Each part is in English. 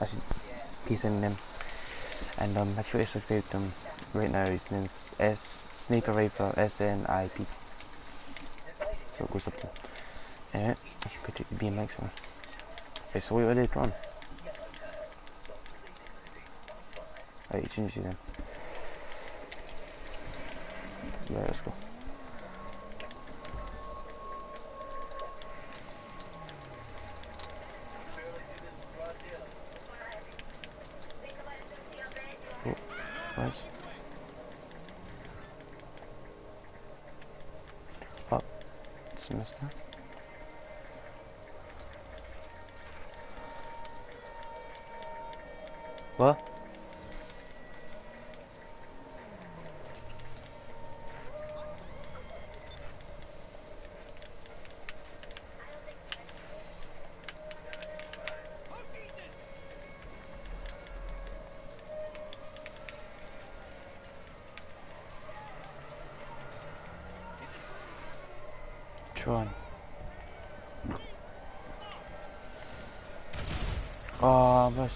I should in them. And um, if you subscribe him right now, his name's S Sniper Viper S N I P. So it goes up there. Anyway, if you could take the BMX one. Okay, so are they drawn? Right, you change it then. Right, let's go.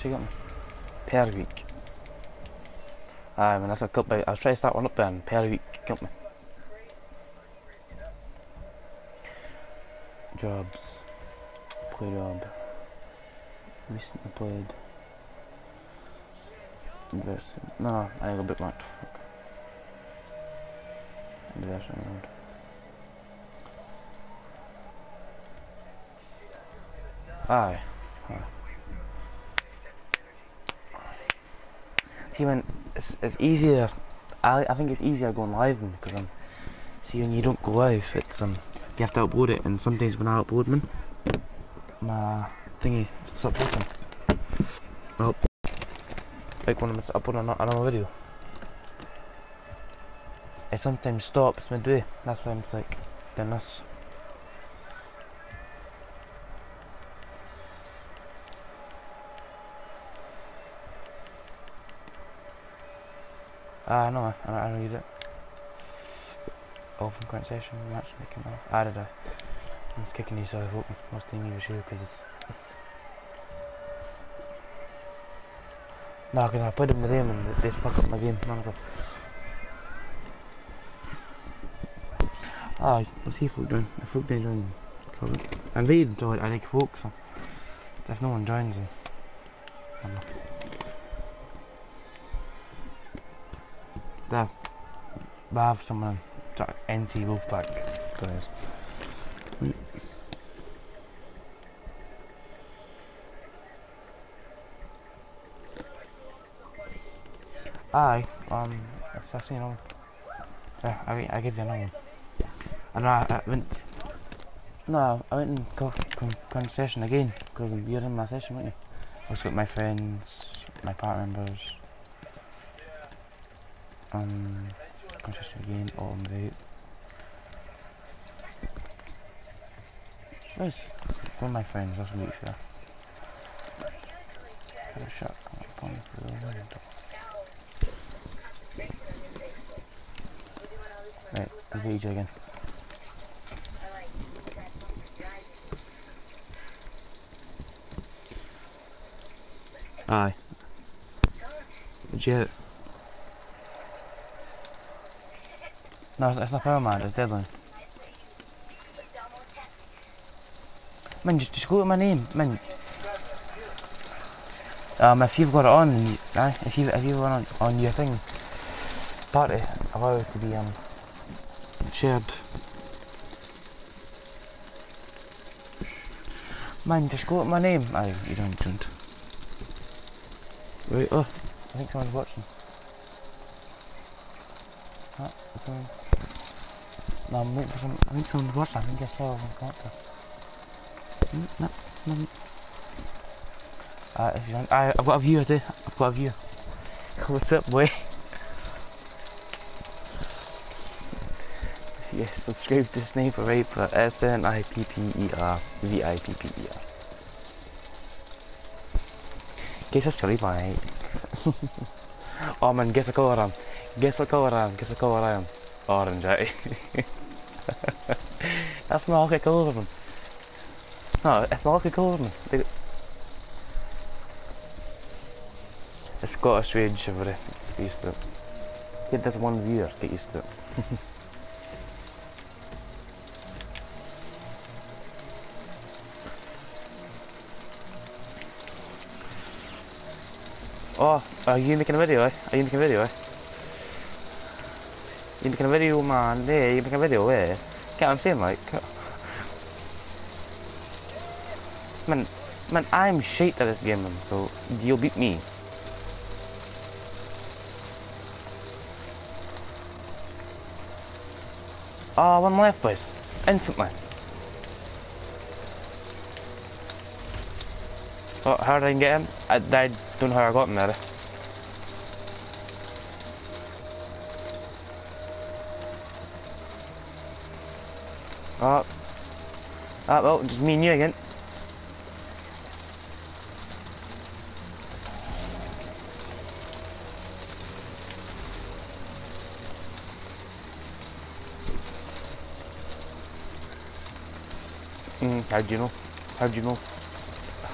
She got me. Pervik. Aye, man, that's a cup. I was trying to start one up there and Pervik killed me. Jobs. Play job. Recently played. Investment. No, no, I ain't got bookmarked. Investment road. Aye. Aye. See, when it's, it's easier, I, I think it's easier going live than because um, see when you don't go live, it's um, you have to upload it, and sometimes when I upload man, my thingy stops working. Well, like when I'm uploading another video, it sometimes stops midway. That's why I'm like, doing this. Ah, uh, no, I, I need it. Open current session, matchmaking off. Ah, did I? I'm just kicking these of open. Most thing you here because it's. No, because I put them with them and they fuck up my game. Them. Ah, what's he folk doing? If folk didn't join, cover. They enjoyed, I like folk, so. If no one joins them. I don't know. There. I have someone NC Wolfpack guys. Aye, um, you know. Yeah, I I give you another one. And I, I went. No, I went in co con again because you're in my session, weren't you? I was with my friends, my part members. Um, consistent again, all invite. Where's one of my friends? That's me, sure. Got a shot coming the window. Right, invite you again. Aye. Legit. No, it's, not power man, it's deadline. Man, just, just go to my name, man. Um, if you've got it on, you, aye, if you if you've got it on, on your thing, party, allow it to be um shared. Man, just go to my name. Aye, you don't, don't. Wait, oh, I think someone's watching. Ah, someone. No, I'm waiting for some. I think someone's watching. I think I saw one character. Mm, no, no. Uh, if you want, I, I've got a viewer too. I've got a view. What's up, boy? yes, subscribe to Sniper Viper. S N I P P E R V I P P E R. Guess what's chilly, mate? oh man, guess what color I am? Guess what color I am? Guess what color I am? Orange, eh? That's colour, man. No, it's colour, man. a Scottish over it. Get used to it. Get this one viewer, get used to it. oh, are you making a video, eh? Are you making a video, eh? You making a video, man? Yeah, you making a video, eh? What I'm saying, like... Man, man, I'm shit at this game, man, so you'll beat me. Oh, one left, boys. Instantly. Oh, how did I get him? I, I don't know how I got him there. Oh. Ah, well, just me and you again. Mm, how'd you know? How'd you know?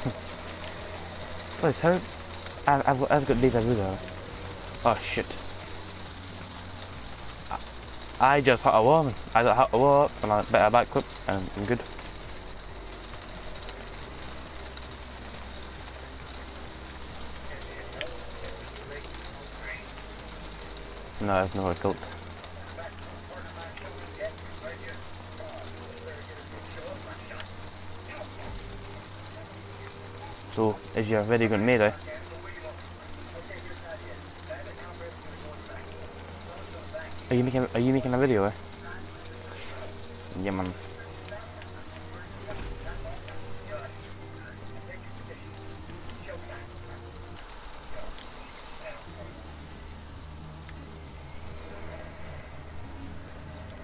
Wait, how? I've, I've, I've got vu there. Oh shit. I, just hit a wall, I just hit a wall and I bit a backflip and I'm good. No, it's not a. So, is your very good mate, eh? Are you making Are you making a video, eh? Yeah, man.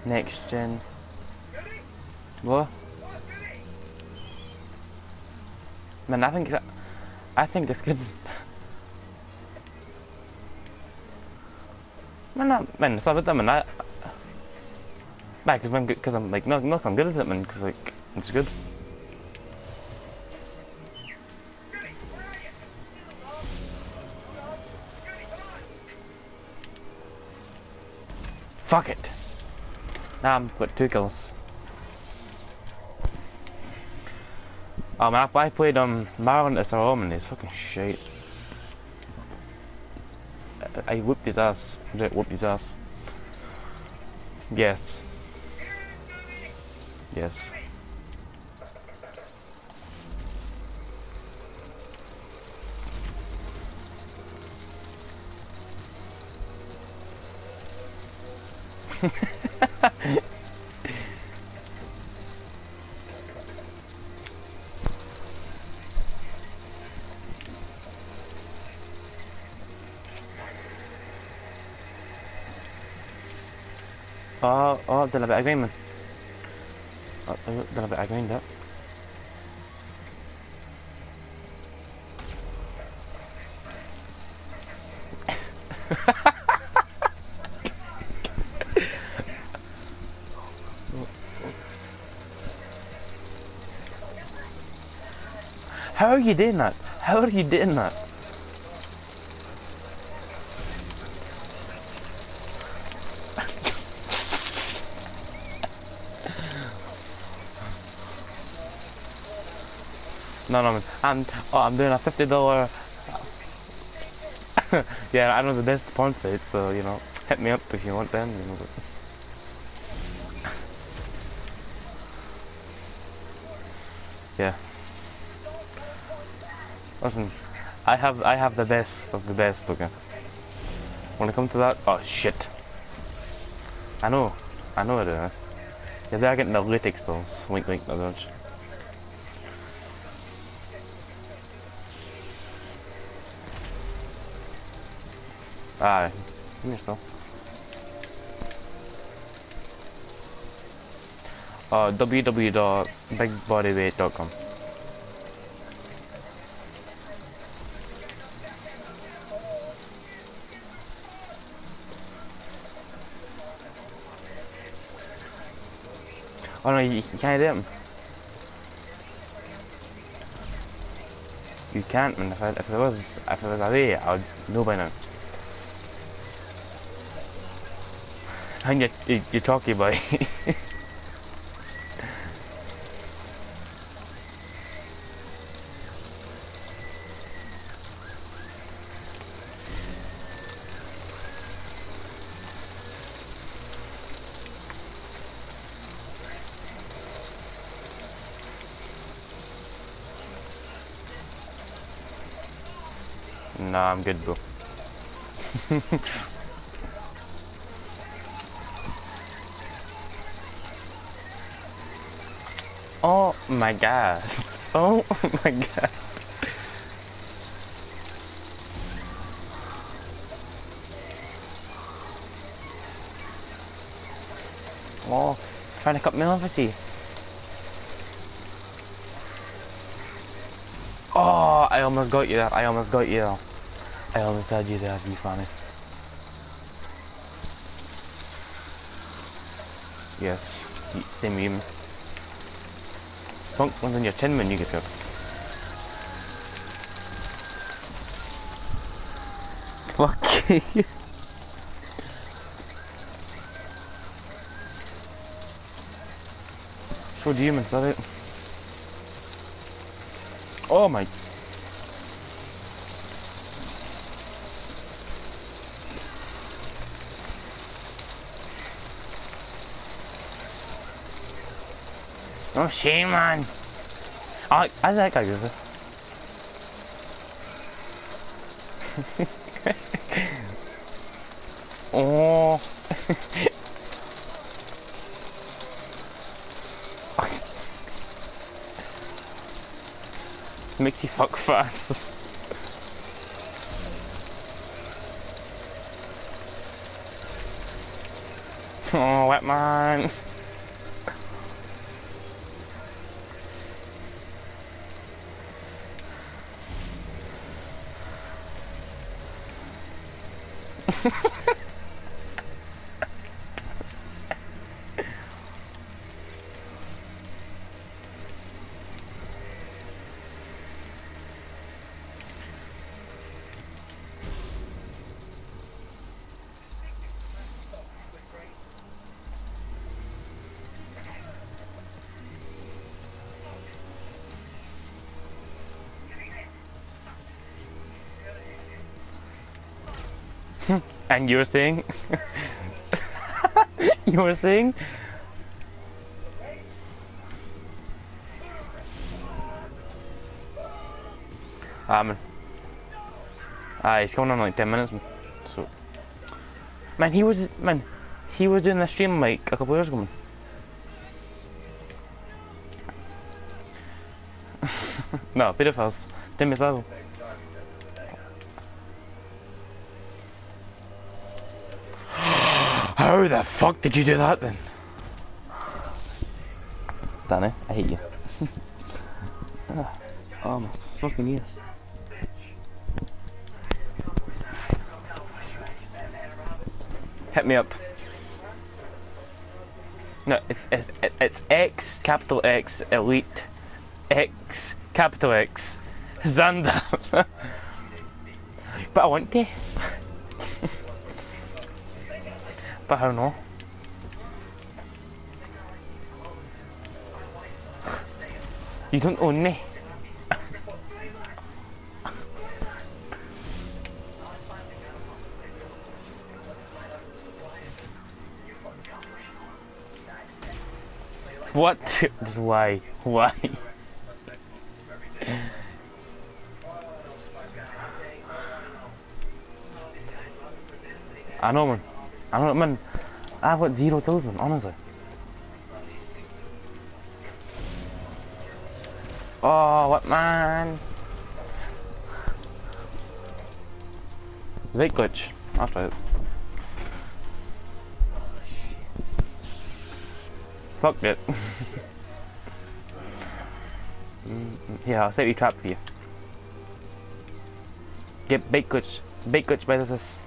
Next gen. What? Man, I think that, I think this could. Man, not, man, stop it, man. I. Back, cause I'm, good, cause I'm like, no, no, I'm good at it, man. Cause like, it's good. Fuck it. Now I'm got two kills. Oh man, I played um Maryland as home and it's fucking shit. I, whooped his ass. I whooped his ass. Yes. Yes. Oh, dala bit again man. Oh, oh, dala bit again that. How are you doing that? How are you doing that? No, no, I'm, oh, I'm doing a $50. Uh, yeah, I know the best porn site, so, uh, you know, hit me up if you want them, you know. Yeah. Listen, I have, I have the best of the best, okay? When it comes to that, oh shit. I know, I know it is. Yeah, they're getting the latex dolls. Wink, wink, no, Ah, give yourself. Uh, www.bigbodyweight.com. Oh no, you, you can't do them. You can't, man. If, I, if it was, if it was away, I would know by now. You, you're talking about. nah, I'm good, bro. my god. Oh my god. Oh, trying to cut me off, I see. Oh, I almost got you there. I almost got you there. I almost had you there, you funny. Yes, same meme. Spunk one's on your chin when you get up. Fuck you. So demons, are it? Oh my Oh shame man. I oh, I like I use oh Mickey fuck fast. oh wet man. And you were saying? you were saying? Ah, man. Ah, he's coming on like 10 minutes. So. Man, he was, man, he was doing the stream like a couple years ago, man. no, pedophiles. Minutes level. How the fuck did you do that then? Danny, I hate you. oh my fucking ears. Hit me up. No, it's, it's, it's X, capital X, elite, X, capital X, Xander. but I want to. But how no? You don't own me. What? Just why? Why? Ah, I know man. I know man. I've got zero kills man, honestly. Oh, what man? Vape glitch. After it. Fuck it. yeah, I'll set you trap for you. Get bait glitch. Bait glitch by this.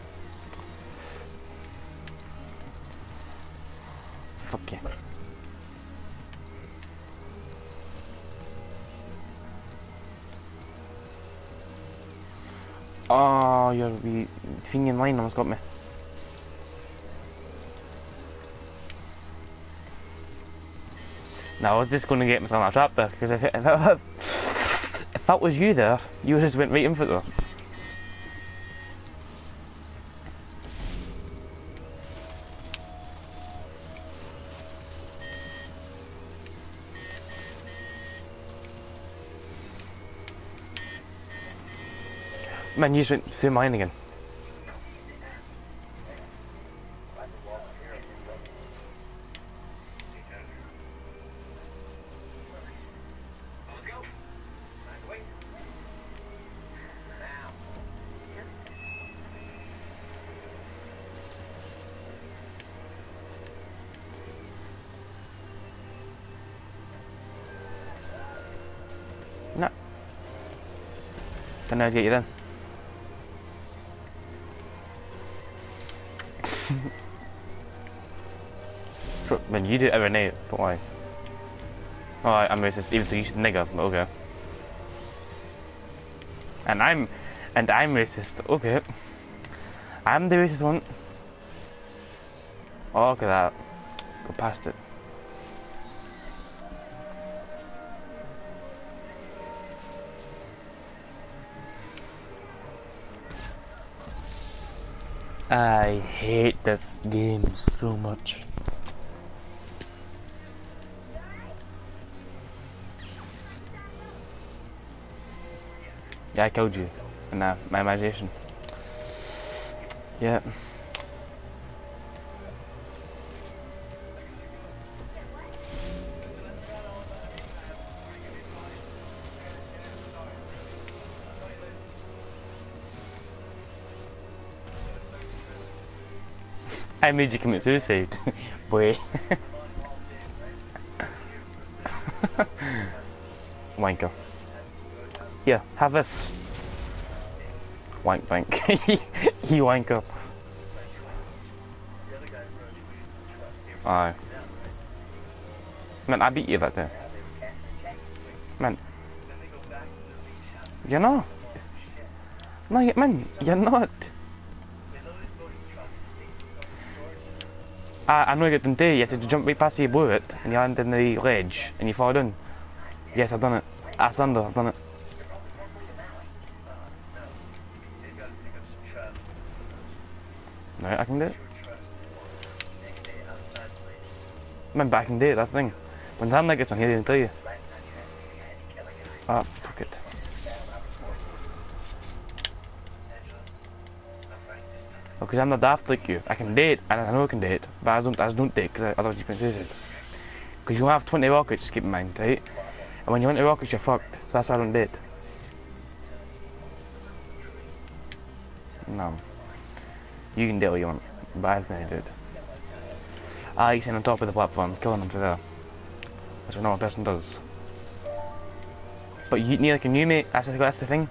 Thing in line almost got me. Now I was just going to get myself a trap there, because if, if, if, if that was you there, you just went right in for though. Man, you just went through mine again. Don't to get you then. so, man, you do it every night, but why? Oh, I- I'm racist, even though you should nigger, but okay. And I'm, and I'm racist, okay. I'm the racist one. Oh, look at that. Go past it. I hate this game so much. Yeah, I killed you. In uh, my imagination. Yeah. I made you commit suicide, boy. Wanker. Here, have this. Wank wank. you wanker. Aye. Man, I beat you that day. Man. You're not. No, you, man, you're not. I, I know you didn't do. You had to jump right past your bullet and you land in the ledge and you fall down. Yes, I've done it. Ass under, I've done it. No, I can do it. I can do it, that's the thing. When Sam gets on here, he'll tell you. Ah, Because I'm not daft like you. I can date, and I know I can date, but I don't, I don't date, because otherwise you can say it. Because you have 20 rockets, keep in mind, right? And when you want the rockets, you're fucked. So that's why I don't date. No. You can date all you want, but I just do it. I like sitting on top of the platform, killing them through there. That's what a normal person does. But you, neither a new mate. That's the, that's the thing.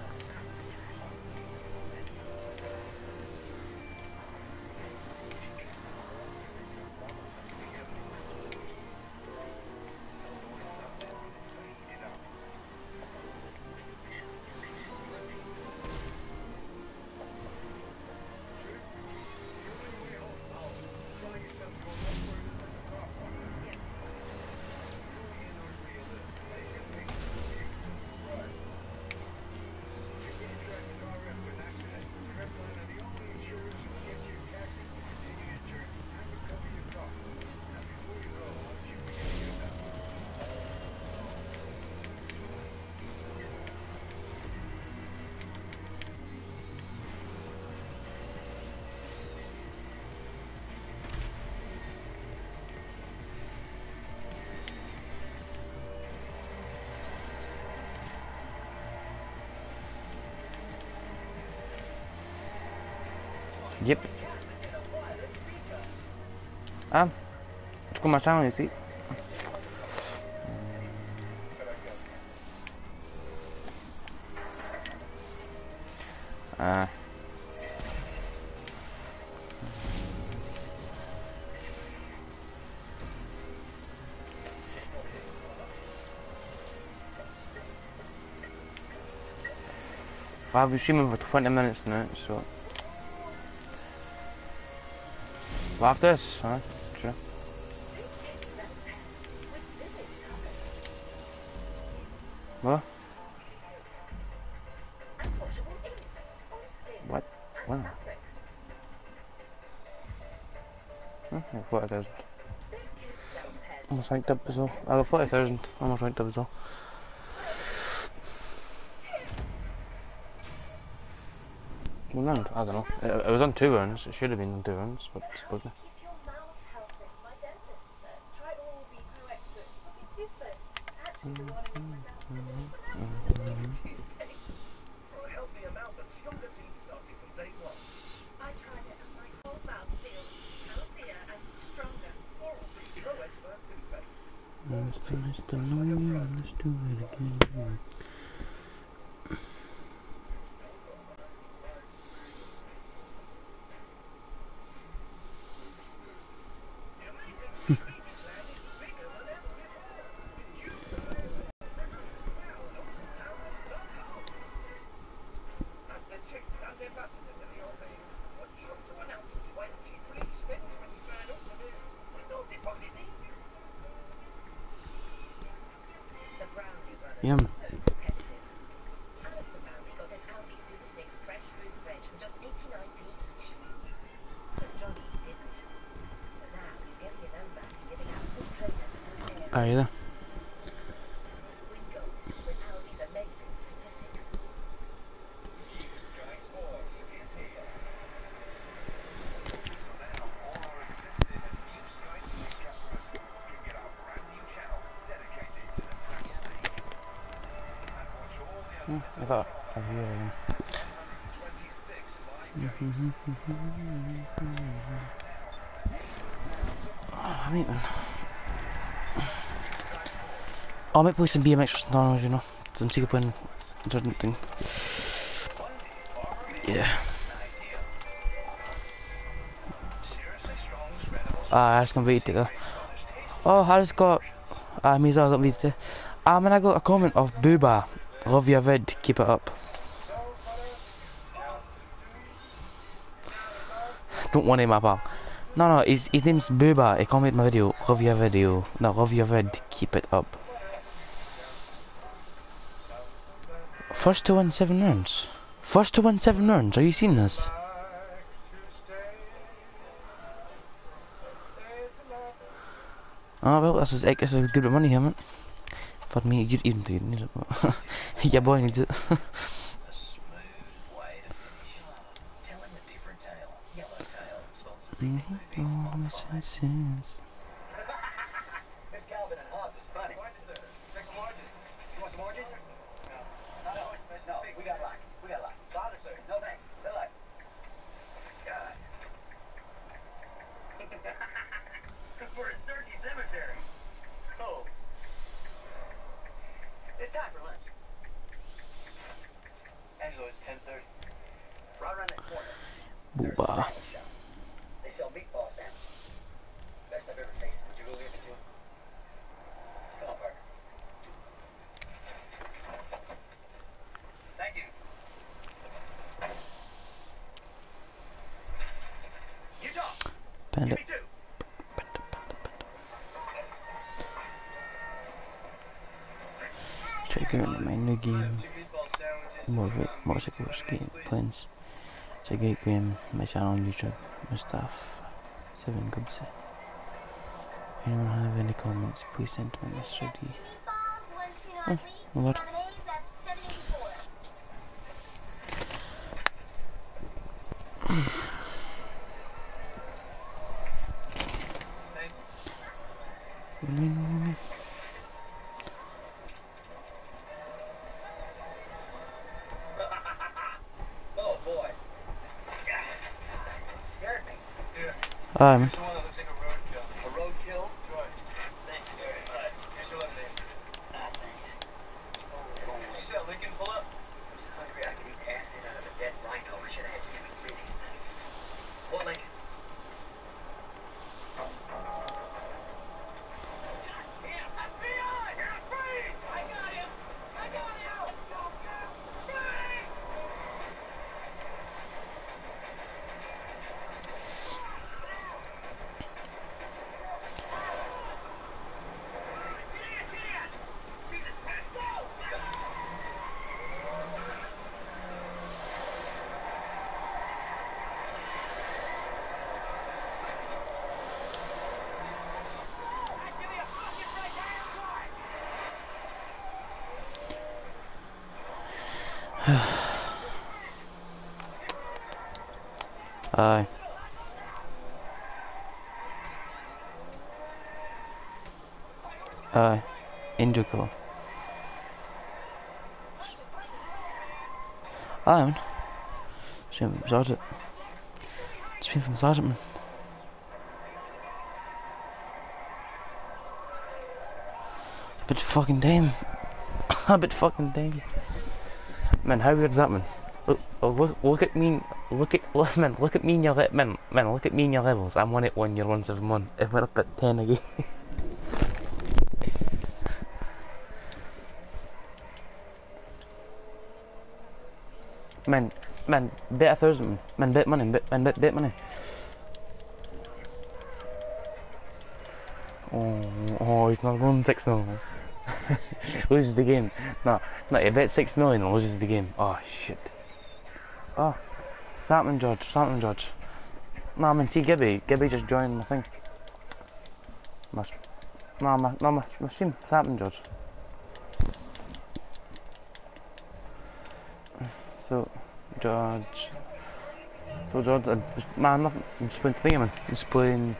Got my channel, you see. Well, I've been streaming for 20 minutes now, so... After this, huh? ¿ah? What? What? When? Hmm, yeah, 40,000. Almost ranked up as well. I got 40,000. Almost ranked up as well. Well, no, I don't know. It, it was on two rounds. It should have been on two rounds, but supposedly. Keep your mouth healthy. My dentist said try all the Blue experts. Your toothpaste. It's actually the one who makes my For a healthier mouth and stronger teeth starting from day one. I tried it and my whole mouth feels healthier and stronger. Oral B Pro Expert toothpaste. Let's do, let's do, let's do it again. The amazing baby plan is bigger than ever before. With you, now at OceanTowers.com. As the chick and ambassador to the Old Navy, we're shocked to announce why the cheap release spins when you sign up for this with no deposit needed. The Brownie Brothers Yum. are so competitive. Alex and Brownie got this Aldi Super Six fresh fruit and veg for just 89p each. But Johnny didn't. So now he's getting his own back and giving out full trainers of food air. Are you there? Wingo with Aldi's amazing Super Six. Sky Sports is here. So now all our existing and new Sky Sports customers can get our brand new channel dedicated to the Premier League. And watch all the Hmm, other I got a view again. 126 live games. Oh, I mean, I might play some BMX something, you know. Some sick playing a certain thing. Yeah. Ah, jag ska byta då. Oh, här ska... Ah, min sak byta. Ah, men I got a comment of Booba. Love your vid, keep it up. Don't want him, my pal. No, no, his, his name's Booba. He commented my video. Love your video. No, love your vid, keep it up. First to win seven rounds. First to win seven rounds. Are you seeing this? Ah, wel, dat is, dat is good bit of money here, man. For me, you even do need it, but yeah, boy needs it. a smooth way to finish. Telling a different tale. Yellowtail sponsors evening movies. Oh, my senses. This Calvin and Hobbes is funny. Take some oranges. You want some oranges? No. No, no, we got luck. We got luck. Father, sir. No thanks. Good luck. God. For his turkey cemetery. Oh. It's time for lunch. Angelo, it's 10.30. Right around that corner. There's a Booba. Ah. shop. They sell meatball sandwiches. Best I've ever tasted. Would you go get me two? Come on, partner. Thank you. Utah, give Panda. me two. Check out my new game. More of it, motorcycle skate planes. Check out game, my channel on YouTube, my stuff. Seven Gubsy. Anyone have any comments, please send my Mr. D. Oh, what? Um, here's the one that looks like a roadkill. A roadkill? Right. Thank you very Alright, much. here's your lemonade. Ah, thanks. Did you see that Lincoln pull up? I'm so hungry I could eat acid out of a dead rhino. I should have had you give me three of these things. What Lincoln? Damn, FBI! You're free! I got him! I got him! Free! Aye. Aye. Indigo. Man. Stream from Sergeant. Stream from Sergeant, bit fucking damn. A bit fucking damn. Man, how weird is that, man? Look, look, look at me, look at, look, man, look at me in your, man, man, look at me in your levels. I'm 181, you're 171. If we're up at 10 again. man, man, bet a thousand, man, bet money, bet, man, bet, bet money. Oh, oh, he's not going six now. loses the game. No, no, he bet six million and loses the game. Oh shit. Oh, Sapman George, Sapman George. No, I mean T Gibby. Gibby just joined my thing. My, s- no, my, no, my, my stream. Sapman George. So, George. So George, I man, nothing. I'm just playing thingy, man. I'm just playing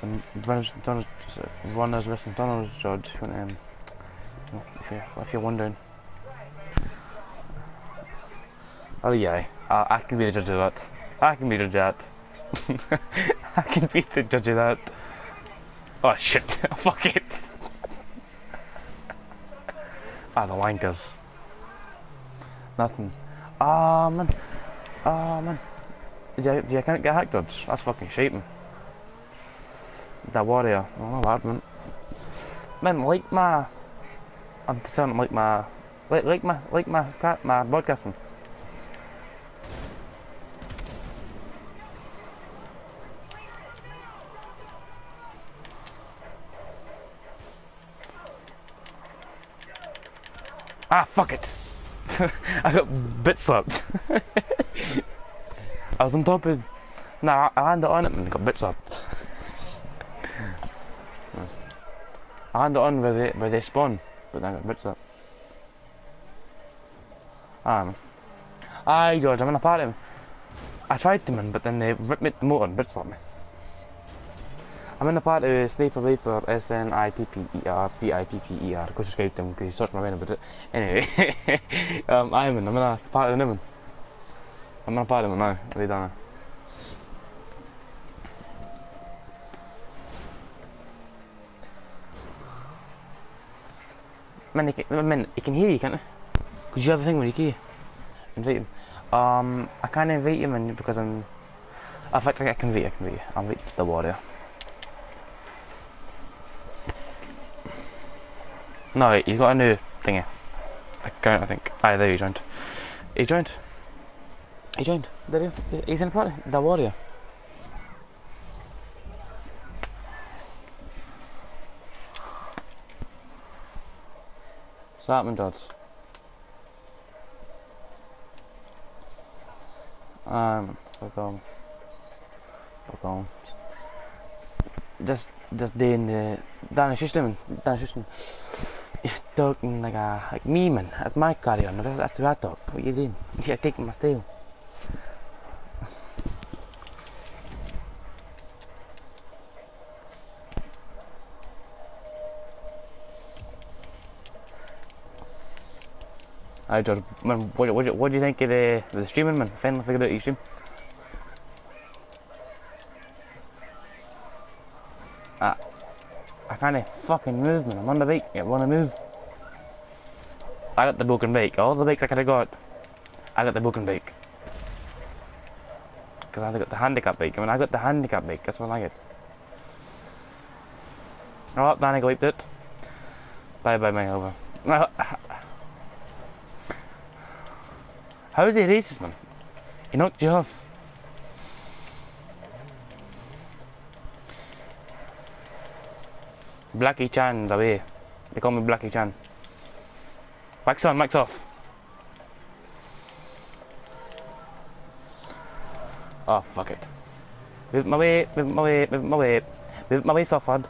some runners, runners, runners Donald's George. If you want, um, if you if you're wondering. Oh yeah, I, I can be the judge of that. I can be the judge of that. I can be the judge of that. Oh shit! Fuck it. ah, the wankers. Nothing. Ah man. Ah man. Did you, can't get hacked dodge? That's fucking man. That warrior. Oh lord, man. Man, like my. I'm telling like my. Like, like my like my cat my broadcast Ah, fuck it. I got bit slapped. I was on top of. Nah, I landed on it and got bit slapped. I landed on where they, where they spawn, but then I got bit slapped. Um. Aye, George, I'm in a party. I tried to, man, but then they ripped me the motor and bit slapped me. I'm in a party with Sniper Viper, S N I P P E R P I P P E R. Go subscribe to him because he searched my brain about it. Anyway, um, I'm in. I'm in a of the him. I'm in a part of him now. Way down there. Man, he can, man, he can hear you, can't he? Because you have a thing when you hear. Invite him. Um, I can't invite him in because I'm. In fact, I can invite I can invite you. I'll invite the warrior. No, he's got a new thingy. Account, I think. Aye, there he joined. He joined. He joined. There he is. He's- in the party. The warrior. What's happening, Dodds? Um, fuck on. Fuck on. Just, just doing the Danish system. Danish system. You're talking like a like me, man. That's my carry-on. That's, that's the I talk. What you doing? You're taking my style. Hi George, man, what, what, what do you think of the, the streaming, man? Finally figured out you stream. I can't fucking move, man. I'm on the bike. I wanna move. I got the broken bike. All the bikes I could have got, I got the broken bike. Because I got the handicap bike. I mean, I got the handicap bike. That's what I get. Oh, Danny wiped it. Bye bye, my over. How is he racist, man? He knocked you off. Blackie Chan, the way. They call me Blackie Chan. Mic's on, mic's off. Oh, fuck it. Move my way, move my way, move my way. Move my way. Oh,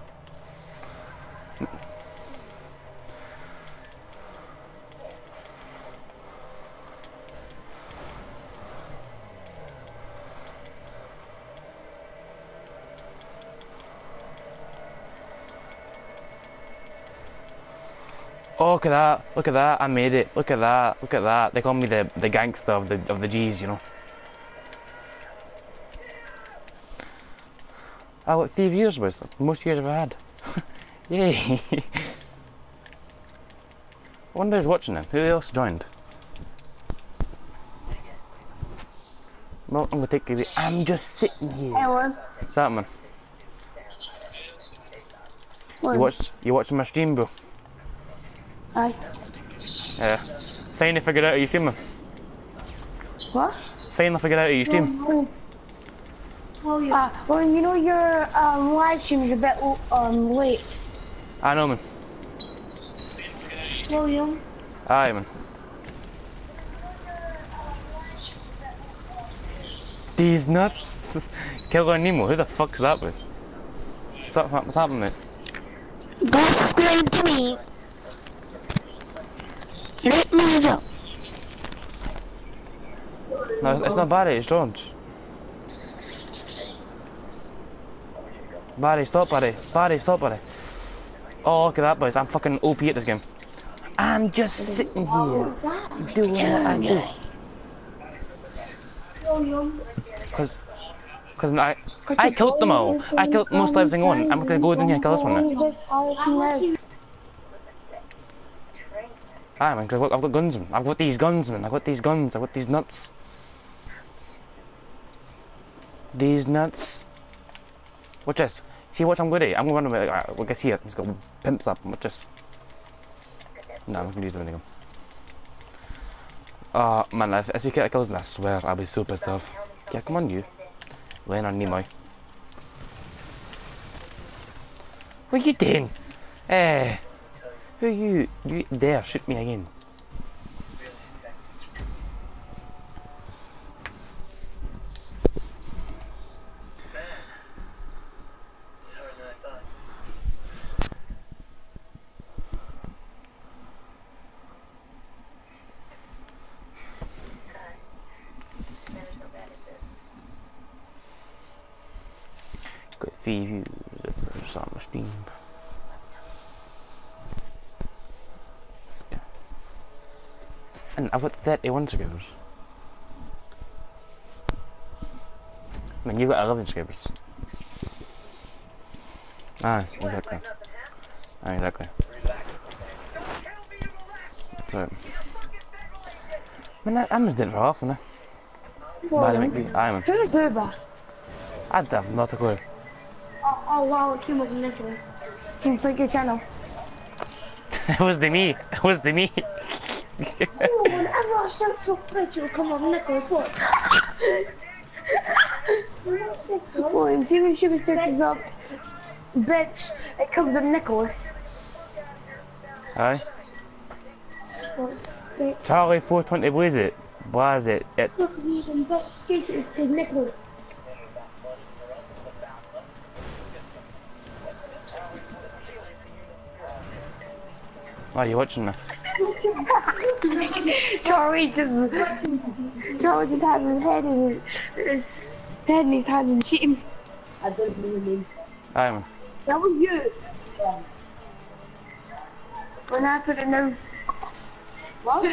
look at that! Look at that! I made it! Look at that! Look at that! They call me the the gangster of the of the G's, you know. I got three years was the most years I've had. Yay! I wonder who's watching them. Who else joined? No, I'm gonna take it. I'm just sitting here. Anyone? What's that, man? What? You watched? You watching my stream, bro? Aye. Yeah. Finally figured out how you stream, man. What? Finally figured out how you stream. Uh, well, you know your um, live stream is a bit um, late. I know, man. William? Aye, man. These nuts. Killer Nemo. Who the fuck's that with? What's, up, what's happening, mate? Don't explain to me. Let. No, it's, it's not Barry. It's George. Barry, stop, Barry. Barry, stop, Barry. Oh, look at that, boys. I'm fucking OP at this game. I'm just sitting here doing what I do. Cause, cause I, I killed them all. I killed most lives in one. I'm gonna go in here and kill this one now. Aye, man, cause look, I've got guns, man. I've got these guns, man. I've got these guns. I've got these nuts. These nuts. Watch this. See what I'm good at? I'm gonna run away. Like, well, guess here. He's got pimps up. Watch this. No, I'm not gonna use them minigun. Oh, man, if, if you get kills, I swear I'll be so pissed off. Yeah, come on, you. Laying on Nemo. What are you doing? Eh. Who you? You dare shoot me again? Got three views uh, it's on my stream. 7. I've got 31 skills. I mean, you've got 11 skills. Ah, exactly. Ah, exactly. So. I mean, that Ammon's did for half, isn't it? Well, Who's Booba? I have not a clue. Oh, oh wow, it came with Nicholas. Seems like your channel. it was the me. It was the me. Whenever I search up picture, come up Nicholas. What? William, see when Sugar searches up bitch, it comes up Nicholas. Hi. Charlie 420 was it? Was it? It. Look, he's in investigation. It says Nicholas. Oh, you watching me? Charlie just, Charlie just has his head in his head in his hand and cheating. I don't know the name. Aye. That was you. When I put it down. What?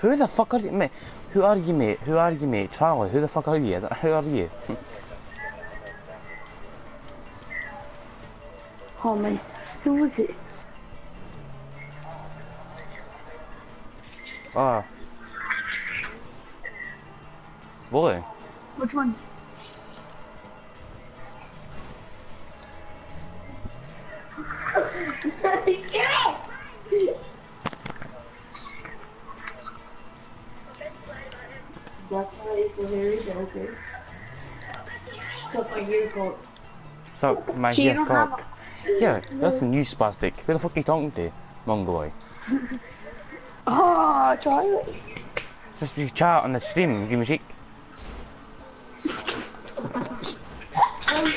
Who the fuck are you, mate? Who are you, mate? Who are you, mate? Charlie, who the fuck are you? Who are you? Oh man, who was it? Stuff like your coat. Suck my So you hair don't have cock. Yeah, listen, you spastic. Who the fuck are you talking to? Mongoloid. Oh, Charlie. Just be chat on the stream, give me a shake.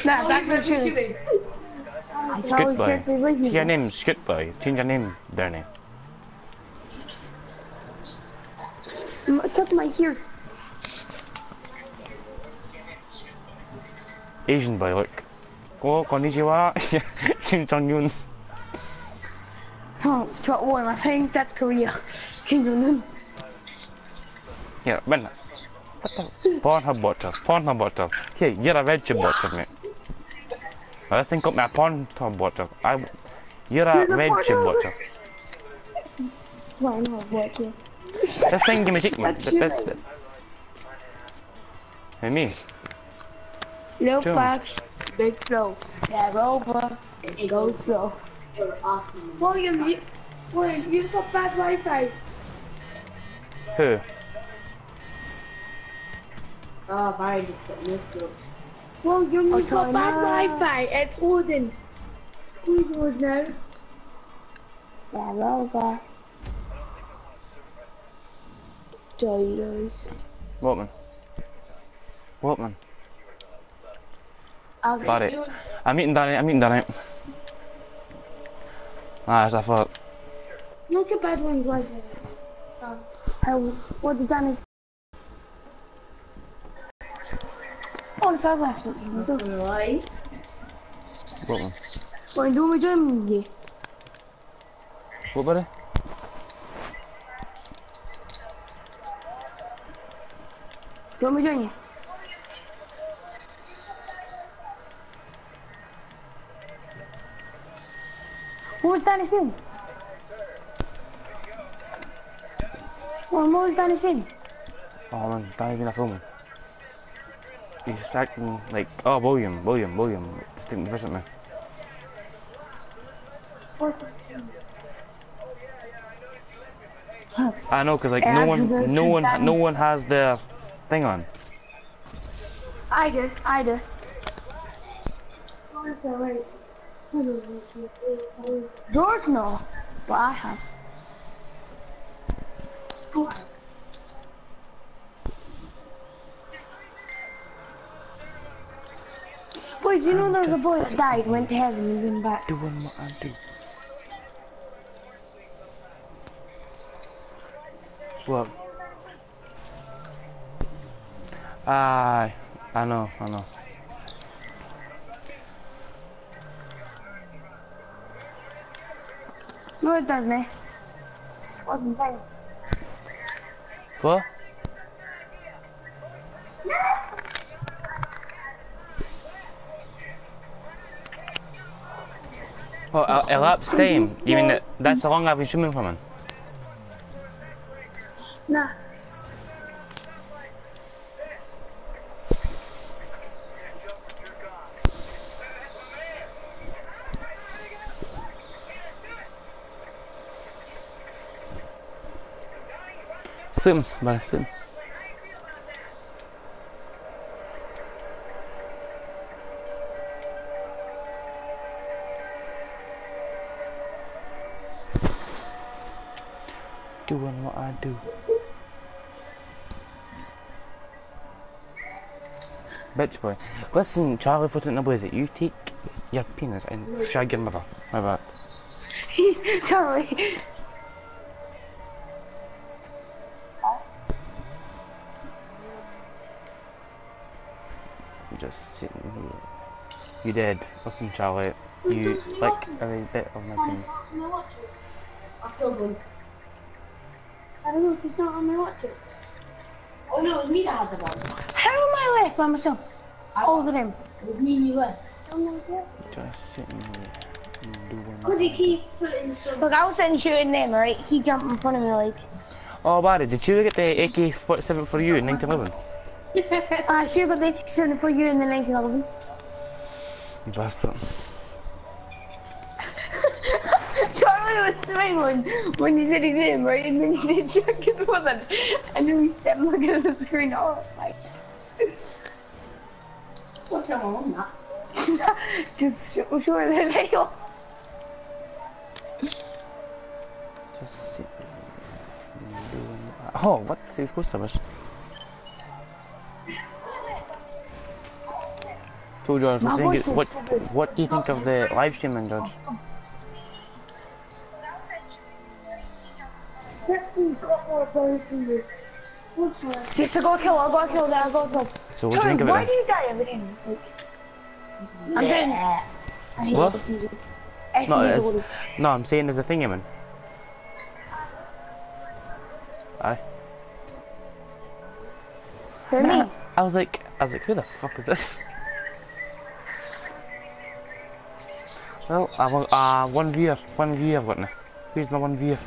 Nah, back to shooting. Charlie's Scoot boy. leaving Your us. name's Scoot boy. Change your name. M- Suck my ear. Asian boy, look. Oh, konnichiwa. Kim Jong Un. Oh, top one, I think that's Korea. King Jong-un. Yeah, Ben. What the? Pornhub bottle. Pornhub bottle. Okay, you're a veggie bottle, mate. I think up my Pornhub bottle. I, you're a veggie bottle. Why not? Yeah. This thing give me chicken. That's This, you, this, this. Hey, me. Little facts, big flow. Yeah, over. It goes slow. William, you, William, you've got bad Wi-Fi. Eh? Who? Ah, oh, I just got missed up. William, you've got Okay, bad. Wi-Fi. Eh? It's Odin. Who knows now? Yeah, over. Uh, Joyos. What man? What man? I'll Got it. I'm eating Danny. I'm eating Danny. Ah, as I thought. Look at bad ones like that. How, what did Danny Oh, the sounds last one. So, Right. What man? what do we join me? What buddy? Do you want me to join you? What was Danny saying? What what was Danny saying? Oh man, Danny's been a filming. He's acting like, oh William, William, William. Just didn't visit me. What? I know, cause like no one, no one, no one has their thing on. I do, I do. George no, but I have. Boys, you know there was a boy that died, went to heaven and went back. Doing what I do. What? Aye, I know, I know. No, it doesn't. Wasn't there. What? Oh, uh, elapsed time. You mean that, that's how long I've been swimming for, man? Nah. Buddy, swim. Doing what I do. Bitch boy. Listen, Charlie it in the blazer. You take your penis and shag your mother. About He's Charlie. Sitting here. You did. Listen, Charlie. You like every bit of my penis. I killed one. I don't know if he's not on my watch. Oh no, it was me that had the bomb. How am I left by myself? All of them. It was me and you left. Just sitting here and doing Because he keep putting the sun. Look, I was sitting shooting them, right? He jumped in front of me like. Oh, Barry, did you get the AK-47 for you in 1911? I sure got the 7 for you in the 1911. You bastard. Charlie was smiling when he said his name, right? And then he said Chuck his woman. And then we sat looking at the screen. I was like, my mum that. just show, show her the video. Just sitting here and doing my... Oh, what? It's ghost service. So, George, what do you think, voice what, is so good. what do you think of the live streaming, George? Yes, I got killed. I got killed. I got killed. So, what do you think of it why do you die every time? Like, I'm doing. I hate What? this music. No, music it's, orders. no, I'm saying there's a thing, man. Aye. Who me? I was like, I was like, who the fuck is this? Well, I want uh, one viewer, one viewer I've got now. Who's my one viewer?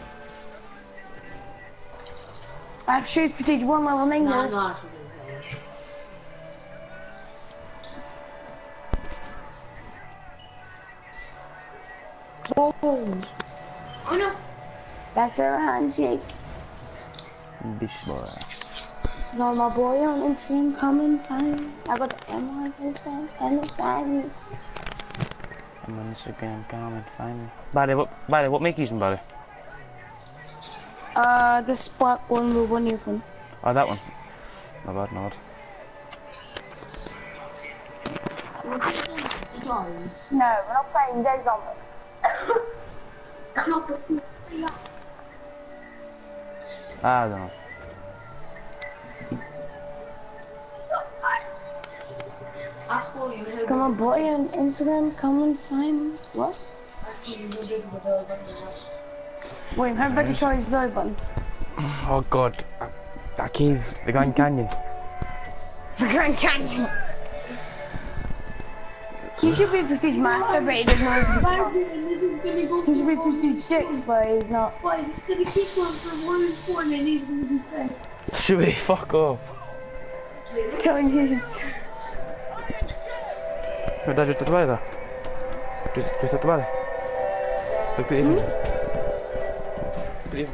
I have shoes prestige one level nine. No, though. no. Boom. Oh no. That's a handshake. Bish boy. No, my boy on Instagram coming fine. I got the M on Instagram and the sign. I'm on Instagram, comment, find me. Barry, what, Barry, what make you using, Barry? Uh, the spark one with one earphone. Oh, that one. Not bad, not bad. No, we're not playing Dead Zombies. Ah, I don't know. Ask for you. Come on, boy on Instagram, come and find. What? Ask for you who did with the- Wait, how about you show his belly button? Oh god. Uh, uh, that cave, the Grand Canyon. The Grand Canyon. He should be Prestige Master, but he doesn't know He should be Prestige 6, but he's not. Boys, it's gonna keep going for one and four, and then he's gonna be fed. Should we fuck off? Telling you. Vänta, just att vara där. Just, just att vara där. Look at it. Look at it.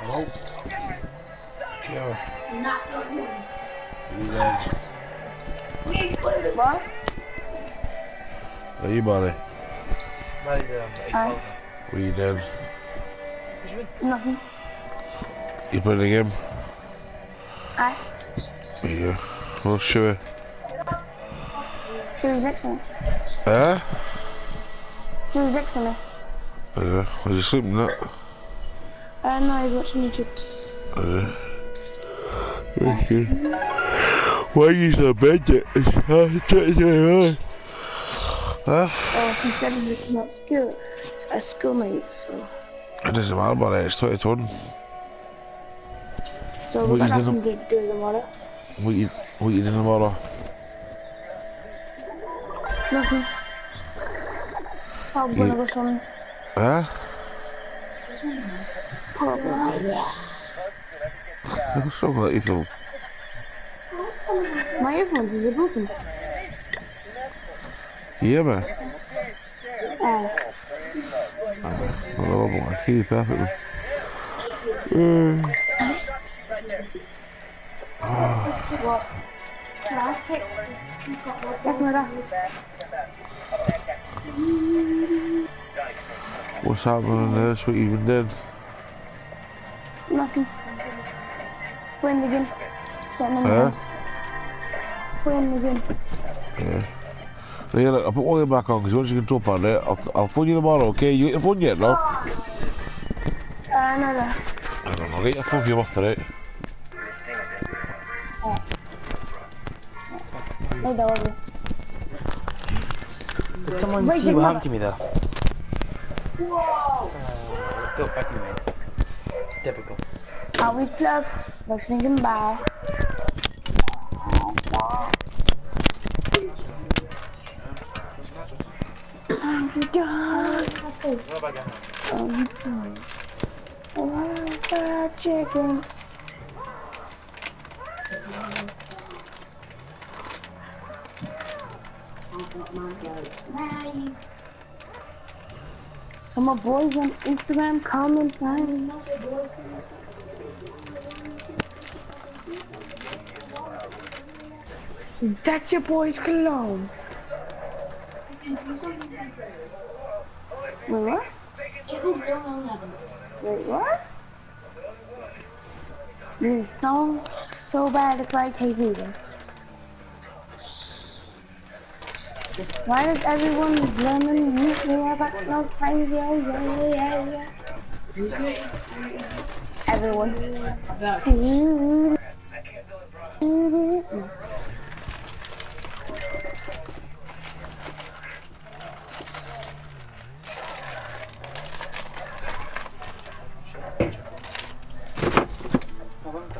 Hello? Joe. The one. What? Are you buddy? What are you doing? nothing. You playing the game? Aye. Yeah. Well, sure. She was next to me. Huh? She was next to me. Yeah. Was you sleeping that? Uh, no, he's watching YouTube. Uh, yeah. Okay. Why are you so bad? Huh? Oh, he said it's not school. It's a schoolmate, so. It doesn't matter about it, it's 2020. So What we got you nothing to do tomorrow. What you, what you doing tomorrow? Nothing. I'm gonna go swimming. Huh? Probably. What's wrong with that, you feel? My earphones is a broken. Yeah, man. Oh, I love it. I hear you perfectly. Uh, what? That's my dad. What's happening there? What you been doing? Nothing. Playing the game. Sitting in the Huh? house. Playing the game. Yeah. So yeah, look, I'll put of them back on because once you can drop on there, I'll, I'll phone you tomorrow, okay? You get your phone yet, no? Uh, no, no. I don't know, I'll get your phone for you tonight. No, that wasn't. Did someone Wait, see your what happened to me though? Whoa! Uh, looked up back at me. Typical. Always plug. No thinking bye. I'm done. I'm done. Oh, chicken. Come on, boys on Instagram, comment, find. That's your boy's cologne. Wait, what? Wait, what? This song so bad it's like hey. Why does everyone blaming me? I got no friends. Yeah, yeah, yeah, yeah. Everyone.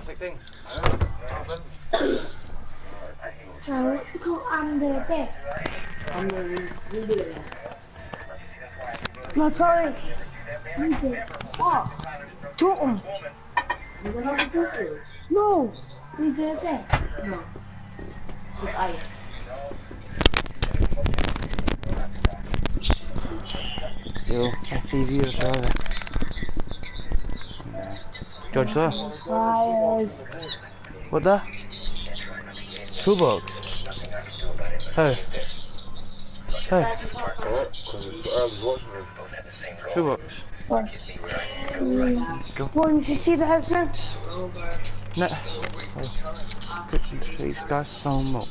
Six things. Uh, let's go under this. No, sorry. What? Totem. No. We did this. Yo, FEV or whatever. George there? Fires. What the? Toolbox? How? How? Toolbox? Go. Want to see the house now? No. Your face, that's no more.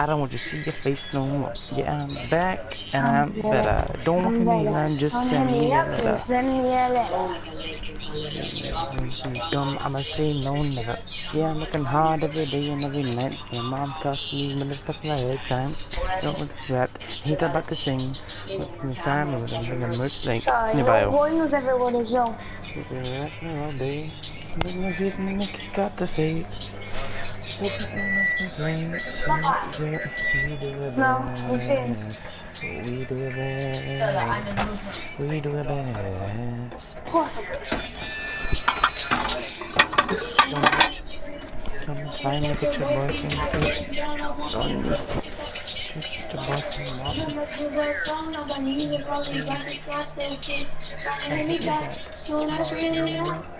I don't want to see your face no more. Yeah, I'm back and I'm better. Uh, don't look at me, I'm just sending you a letter. Send me a letter. Dumb, I'ma say no never. Yeah, I'm looking hard every day and every night. My mom cost me minutes past my head time. Don't want to rap. He's about to sing. With time, I'm bringing a merch link. Sorry, In your what bio. boy knows everyone is young. all day. Doesn't me Nick got the face? No, we best. We do it best. We do it best. Come find me, get your boyfriend. Don't your boyfriend,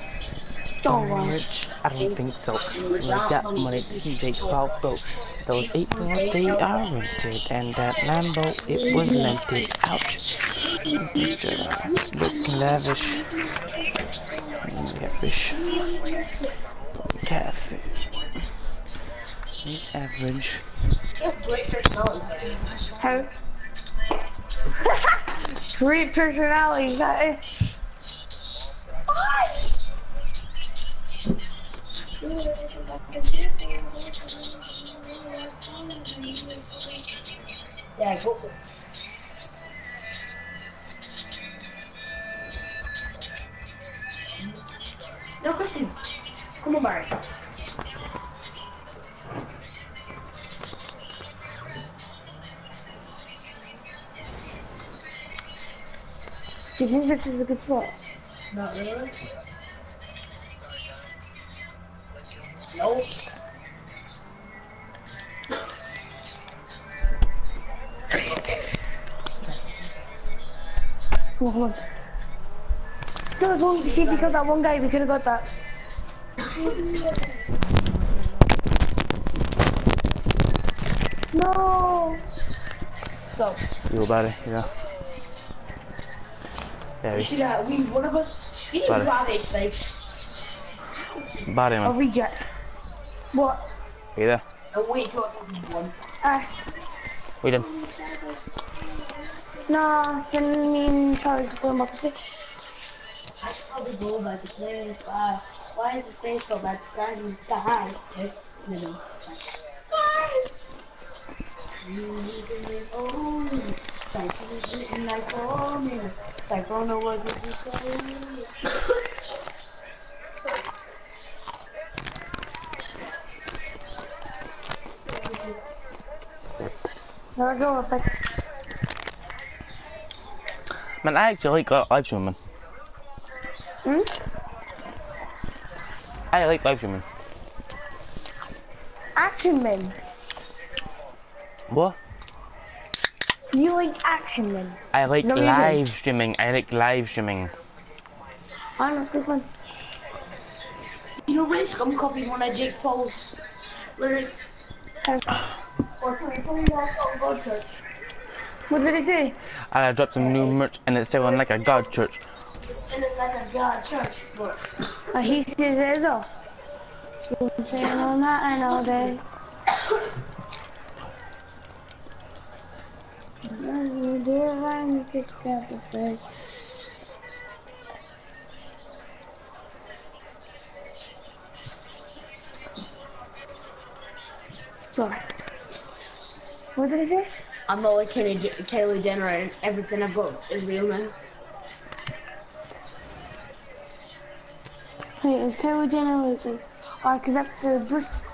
worry. Rich? I don't think so. Like that money doesn't take Falco. Those eight balls they are rented, and that Lambo it was rented. Ouch. Look lavish. Lavish. Catfish. Average. How? Great personality, guys. Yeah, go for. Come on, Barry. Do you think this is a good spot? Not really. No. Come on, come. No, as long see if we got that one guy, we could have got that. No. So, You about it, yeah. Yeah, you see that? We, one of us, we need Barry. to grab eight snakes. body A man. reject. What? Are You there? And wait till it's only one. Ah, We done. no, then me and Charlie's going back to see. I should probably go by the players. Uh, why is the space so bad? The Guys, it's so high. It's, you know. Cyclone, what did you say? There we go. Man, I actually like live streaming. Hmm? I like live streaming. Action Men. What? You like Action Men? I like No reason. live streaming. I like live streaming. Oh, that's good fun. You know, RiceGum copied one of Jake Paul's lyrics. What did he say? And I dropped some new merch and it's selling like a god church. It's in it like a god church, but Uh, he says it is off. Been saying all night and all day. Dear Ryan, kick out the face. Sorry. What did I say? I'm not like Kylie, J- Kylie Jenner and everything I've got is real now. Wait, is Kylie Jenner with it? Alright, cause that's the Bristol.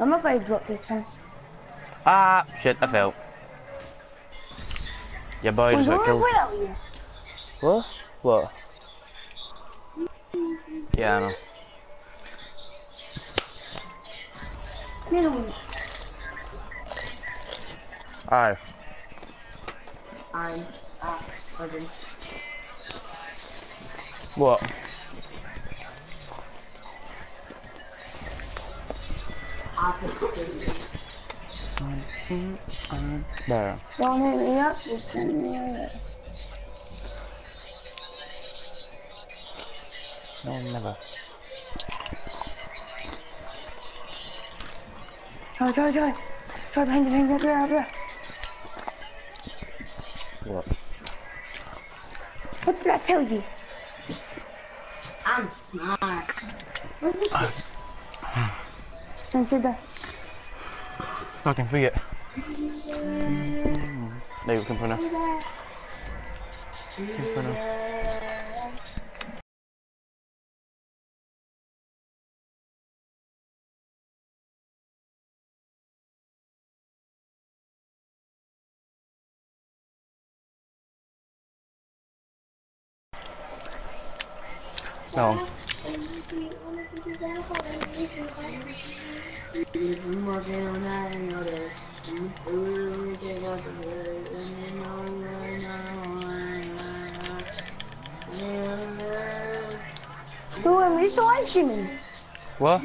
I'm not going to drop this time. Ah, shit, I fell. Your boy just got Where killed. What? What? Yeah, I know. Middle. Aye. I'm ah, pardon. What? I'll put it in. There. Don't hit me up, just send me a No, never. Try, try, try. Try behind you, behind you, behind you. What? What did I tell you? I'm smart. Where's this kid? And sit there. Fucking forget. There you can put it. Can put it. No. When we still live streaming. What?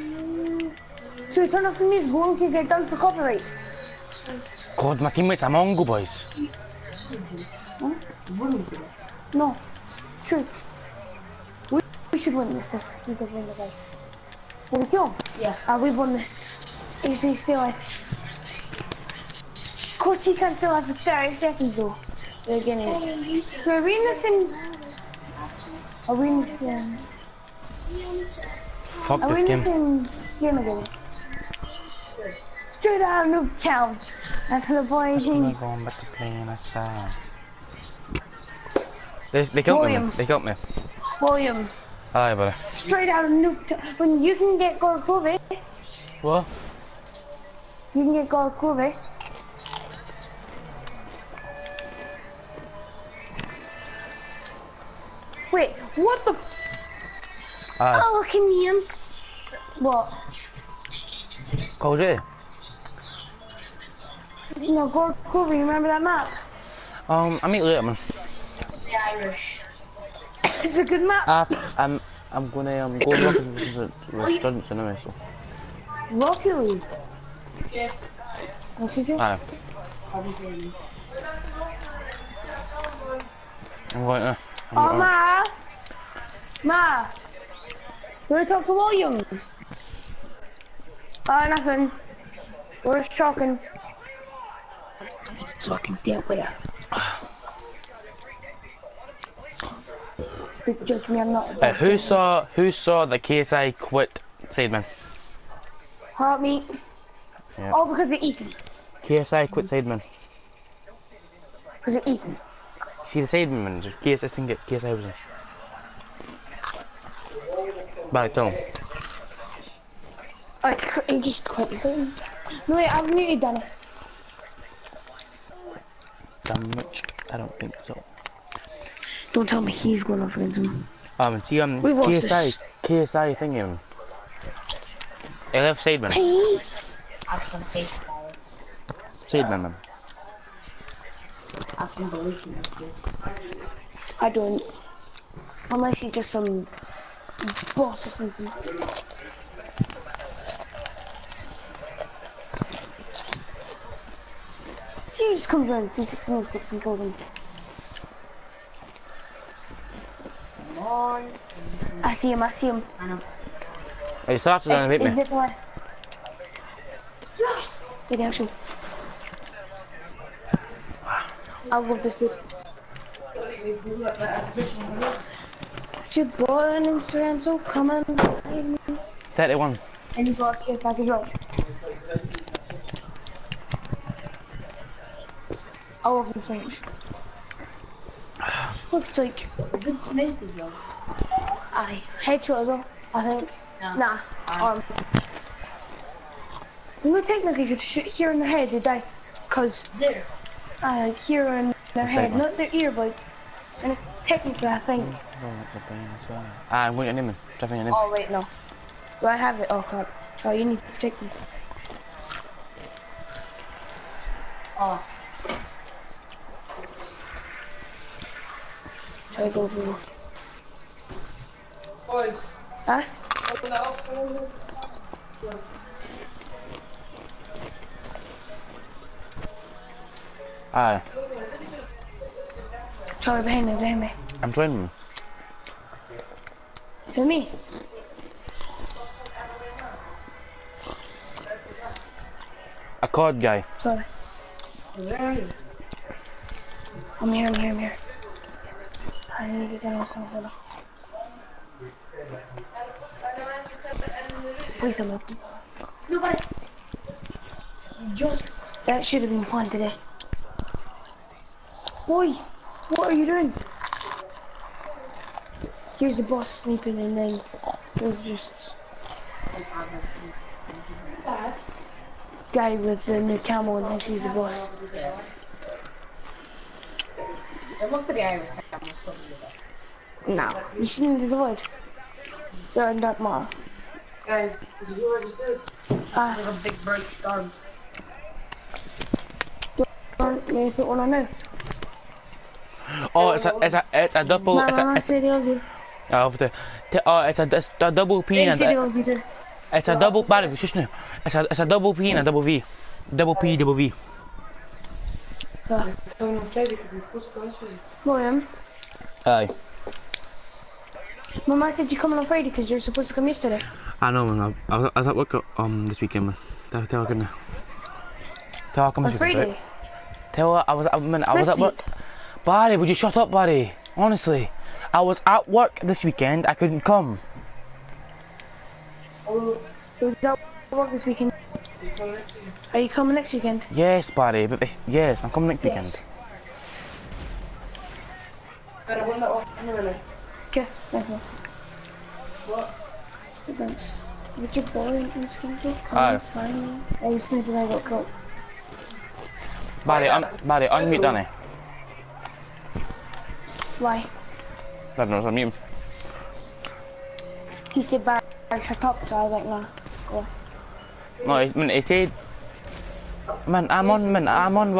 So we turn off the music, one can get done for copyright. God, my teammates are Mongo boys. No, it's true. Should win this if we could win the game. Will we kill? Yeah. Uh, we won this. Easy feel like. Of course he can't still have for 30 seconds though. They're gonna. So are we in this in... Are we in this in... Fuck Are this game. in game again? Straight out of Town. And for the boy We're thing. going back to playing a. They, they killed me. They killed me. William. Aye, buddy. Straight out of Noob When you can get Gorkove, What? you can get Gorkove. Wait, what the? Aye. Oh, look at me. I'm. What? Duty. No, Gorkove. Remember that map? Um, I meet later, man. The Irish. It's a good map. Ah, I'm, I'm gonna um, go look at restaurants anyway, so. Rocket League. Yeah. What's it? Aye. I know. I'm going to. I'm Oh, going Ma. Ma. You wanna talk to William? Oh, nothing. We're just talking. So I can get where. Please judge me, I'm not. Uh, who saw who saw the KSI quit Sidemen? Help me. Yeah. All because of Ethan. KSI quit Sidemen. Because of Ethan. See the Sidemen, just KSI didn't get KSI was in. Back tell him. I, I just quit. No, wait, I've muted Danny. Damn much. I don't think so. Don't tell me he's going up against him. Um, see um watched KSI this. KSI thingy. um, He left Sidemen. Please. I've some baseball. Sidemen man. I've some belief in this. I don't. Unless you're just some boss or something. Just comes 360 moves, clips and kills him. Come on. I see him, I see him. I know. He started and hit He's me. at the left. Yes! Get out, shoot. I love this dude. Your boy on Instagram, so come on. behind me. 31. And you got a kid back as well. I love him so much. Looks like Good Smith as well. I headshot as well. I think. No. Nah, arm. You know, technically, you could shoot here in the head, they die. Cause There. uh, here in their head, not their ear, but and it's technically, I think. Oh, that's a brain as well. Ah, I'm going to name him. Driving your name. Oh wait, no. Do I have it? Oh crap. Oh, you need to protect me. Oh. Go over. Boys. Huh? Ah, Charlie behind me, behind me. I'm joining him. To me. A cod guy. Sorry. Where are you? I'm here, I'm here, I'm here. I need to get down with something. Please come open. Nobody. Just that should have been fun today. Boy, what are you doing? Here's the boss sleeping and then there's just Bad. guy with the new camel, and thinks he's the boss. It looked pretty Irish. No. You seen the void? They're in Dark Matter. Guys, this is who I just is. Ah, There's a big bright storm. don't maybe put one on now. Oh, it's a, it's a, it's a double, My it's a, mama it's said he loves you. a, oh, the, the, oh, it's a, it's a double P and a, loves you too. it's a double, Barry, shush now. It's a, it's a double P and a double V. Double P, double V. Ah, Coming on Friday because we're supposed to go this way. William, Aye. Mama said you're coming on Friday because you're supposed to come yesterday. I know, man. I, I, was, I was at work um this weekend, man. Tell, tell her, couldn't Tell her, come On and check it out. Friday? Tell her I was, I, man, I was at work. Barry, would you shut up, Barry? Honestly, I was at work this weekend. I couldn't come. It was at work this weekend. We come next week. Are you coming next weekend? Yes, Barry, but this, yes, I'm coming next weekend. Yes. Got a window open early. Okay, thank you. What? Thanks. With your boy in this country, come find me. I to think I got caught. Barry, un, Barry, unmute Danny. Why? I don't know, so unmute him. He said bye, shut up, so I was like, nah, go. No, he, man, he said, man, I'm on, man, I'm on.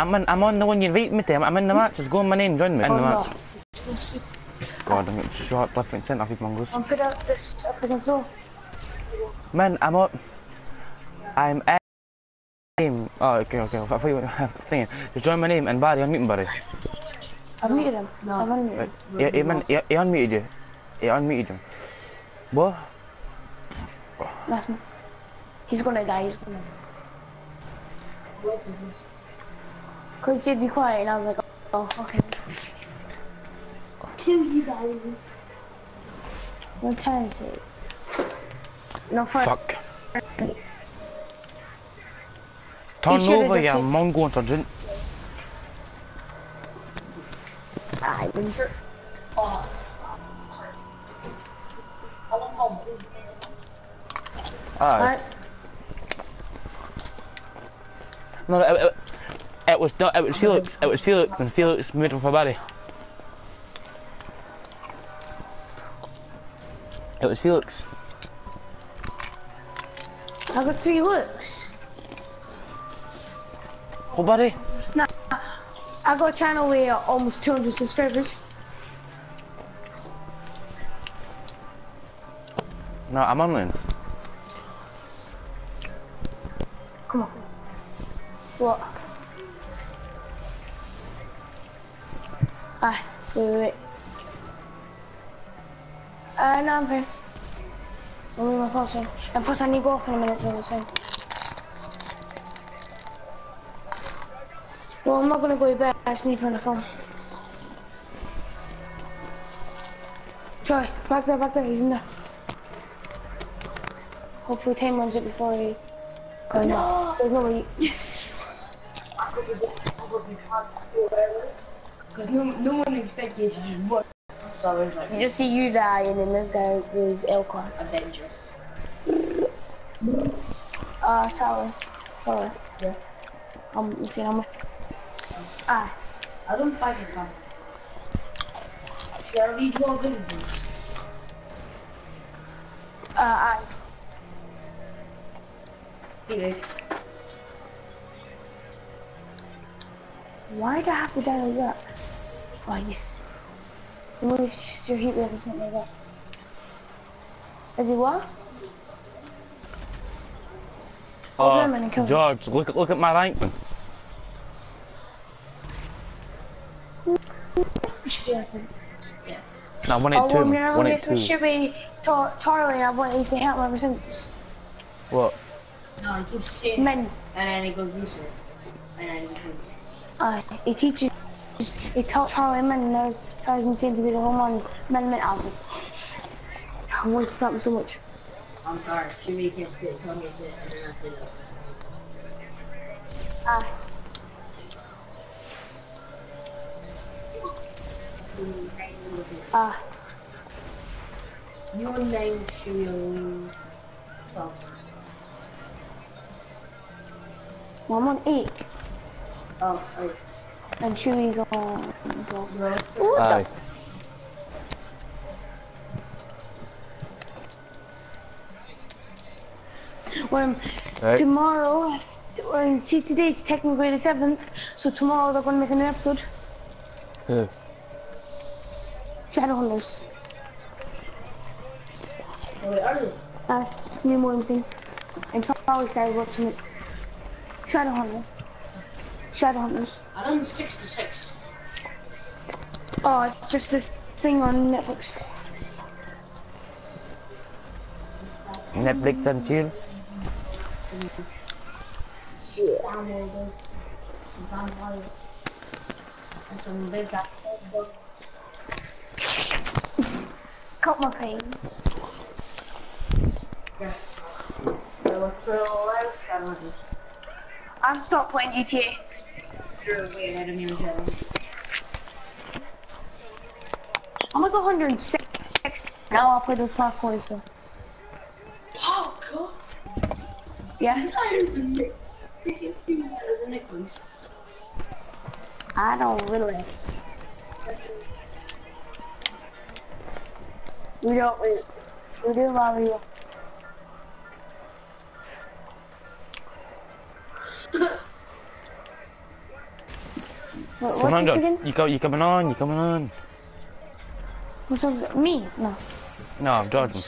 I'm on, I'm on the one you invite me to. I'm, I'm in the match. Just go on my name, join me oh, in Oh, the no. match. God, I'm getting shot left, right, centre off his mongoose. I'm put up this up against the wall. Man, I'm on. I'm at. Name. Oh, okay, okay. I thought you were thinking. Just join my name and Barry, unmute him, Barry. I've muted him. No. I've unmuted Right. him. Yeah, he, man, he, he unmuted you. He unmuted him. What? Nothing. He's gonna die, he's gonna die. What's this? Cause he said be quiet, and I was like, oh, okay. Kill you guys. No time to. No fun. Fuck. Turn over, just you said- mongo insurgent. I didn't sir. Oh. I want home. Aye. Alright. No, it, it, was not, it was Felix, it was Felix, and Felix made him for Barry. It was Felix. I got three looks. Oh, Barry? I got a channel with almost 200 subscribers. No, I'm online. Come on. What? Ah, wait, wait, wait. Uh, no, I'm fine. I'm with my first one. And plus I need to go off in a minute, so it's fine. Well, I'm not gonna go to bed, I just need to find the phone. Troy, back there, back there, he's in there. Hopefully Tame runs it before he... Oh no, there's no way. Yes! Because no, no one expected you to just run. So I was like, You just see you die and then this guy with Elcon. Avenger. Uh, tower. Tower. Yeah. Um, you see, I'm... Ah, I don't fight it now. There are these more villages. uh, I... Here. Why do I have to die like that? Oh, yes. You move your heat wave or something like that. Is he what? Oh, him and he Uh, killed. George, look at look at my rank. man. No, one Oh, eight well, two. whenever One we eight get to two. Shibby Tar Tarly, I've wanted to help ever since. What? No, he keeps saying Men, and then he goes this. And then he goes. uh, he teaches, he taught Charlie men and now tries him to be the home on men men album. I want something so much. I'm sorry. Jimmy kept saying, tell me to and then I said it. Ah, ah, Your name should well, I'm on eight, oh, oh. And Chewy's on twelve. Bro. What Aye. the? Well, Right. tomorrow, well, see today's technically the seventh, so tomorrow they're gonna make a new episode. Who? Shadowhunters. Are you? Uh, new morning thing. And Charlie started watching it. Shadowhunters. Shadowhunters. I done 66. Oh, it's just this thing on Netflix. Netflix and chill. Shit. Downloaders. Some vampires. And some big guys. Cut my pain. Yeah. There were for a lot of I've stopped playing GTA. You're way ahead of me, Michelle. I'm like 106. Now I'll play the parkour so. Oh, cool. Yeah, Tired of me. You can see me better than Nicholas. I don't really. We don't, we, we do Mario. What, Come what's on, this again? You co- you coming on? You coming on? What's up? Me? No. No, I'm Jordan.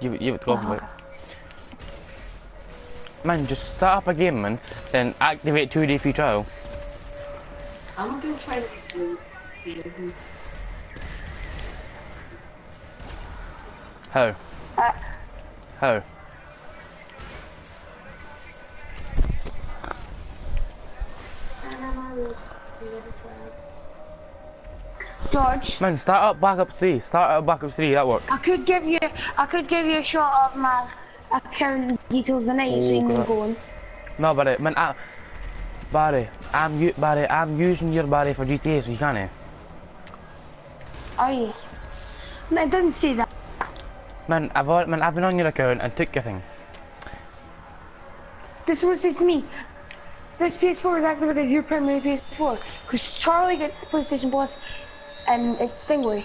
Give it, give for it. okay. Man, just start up a game, man. Then activate 2D free trial. I'm gonna try to do video. How? Uh, How? George, Man, start up backup three. Start up backup three. That work. I could give you, I could give you a shot of my account details tonight so you Oh, can go on. No, Barry. Man, I, Barry. I'm u- Barry. I'm using your Barry for GTA, so you can't. eh? You? No, it doesn't say that. Man, I've man, I've been on your account and took your thing. This is what it says to me. This PS4 is activated as your primary PS4. Because Charlie gets PlayStation Plus and it's Stingray.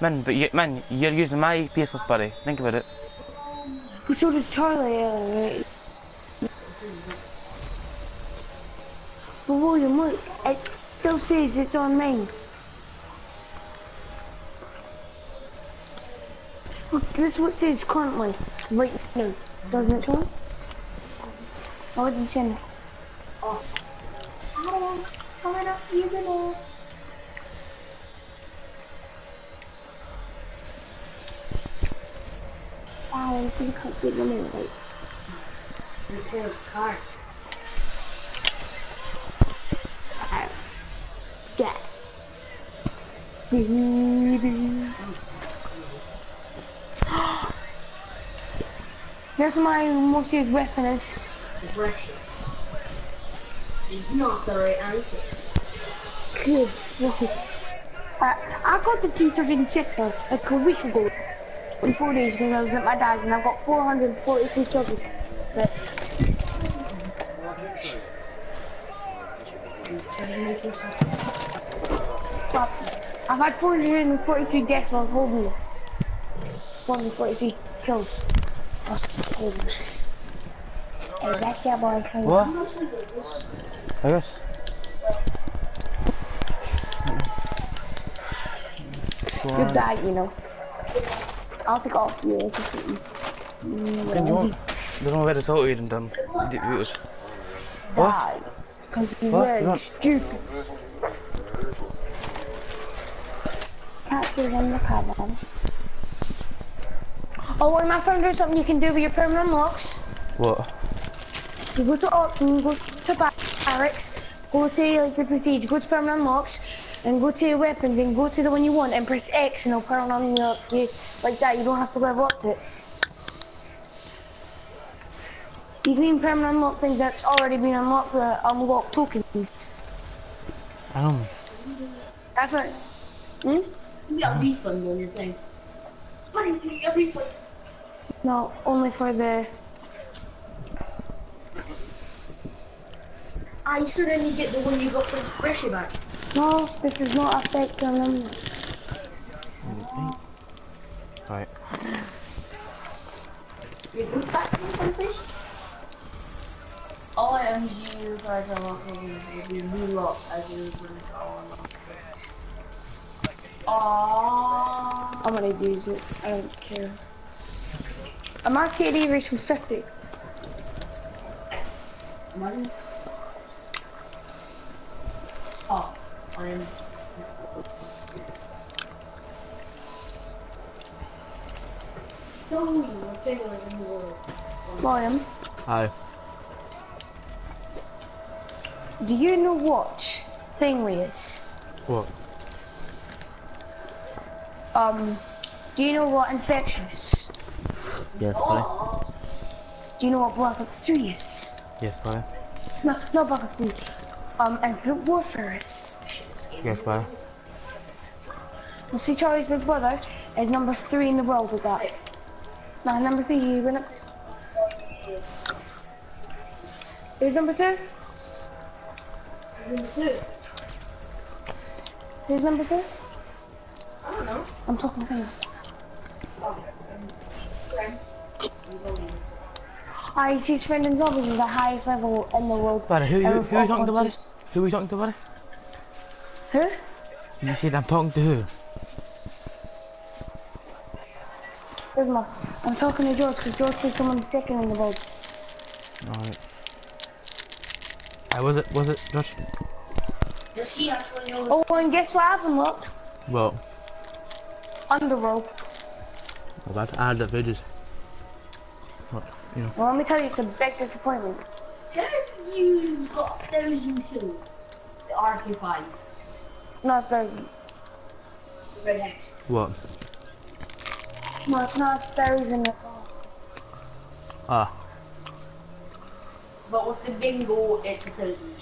Man, but you, man, you're using my PS Plus, Barry. Think about it. But so does Charlie. Uh, but William, look, it still says it's on mine. Look, this is what it says currently, right now. Doesn't it, Charlie? Oh, what did you say? Oh. I I'm not using it. and can't get them in like You play with car. car. Yeah. Baby. That's my most used weapon is. Aggression. Not the right answer. Good. Uh, I got the T-36 like a week ago. In four days because I was at my dad's and I've got 442 kills. But. I've had 442 deaths while I was holding this. 443 kills. I was holding this. Hey, that's your boy. What? I guess. Good guy, you know. I'll take off you. Mm, Can you want? There's no way to tell you and the viewers. What? Because you're What? You want- stupid. Can't get in the cabin. Oh, and my friend, there's something you can do with your permanent unlocks. What? You go to options, go to bar- barracks, go to like the prestige, go to permanent unlocks, and go to your weapons and go to the one you want and press X and it'll turn on you, you like that. You don't have to level up to it. You can even permanent unlock things that's already been unlocked with unlocked tokens. I don't know. That's what. Hmm? You got a refund on your thing. Funny, you got a refund. No, only for the. Ah, you still didn't get the one you got from Freshie back. No, this does not affect them. Right. You do that something? All items you try to unlock will be relocked as you bring Aww. I'm gonna use it. I don't care. I'm arcade reach was 50. Money? Oh, I'm. No, you're bigger in the world. William, Hi. do you know what Thingley is? What? Um, do you know what infection is? Yes, buddy. Do you know what Black Ops 3 is? Yes, buddy. No, not Black Ops 3. Um, Infinite Warfare is. Yes, buddy. Well, see, Charlie's big brother is number three in the world with that. Now, number three, you win it. Who's number two? Who's number two? I don't know. I'm talking to him. I see friend and zombies is the highest level in the world. Buddy, who, who, ever who are you talking to, buddy? Against. Who are you talking to, buddy? Who? You said I'm talking to who? Where's my? I'm talking to George because George is someone checking in the world. Alright. Uh, was it, was it, Josh? Does he actually know? Oh, and guess what I've unlocked? Well, Underworld. well bad. I had the videos. What, you know. Well, let me tell you, it's a big disappointment. How have you got a thousand kills? The RK5. Not the. The Red Hex. What? No, it's not a thousand at all. Ah, But with the dingo, it's a thousand.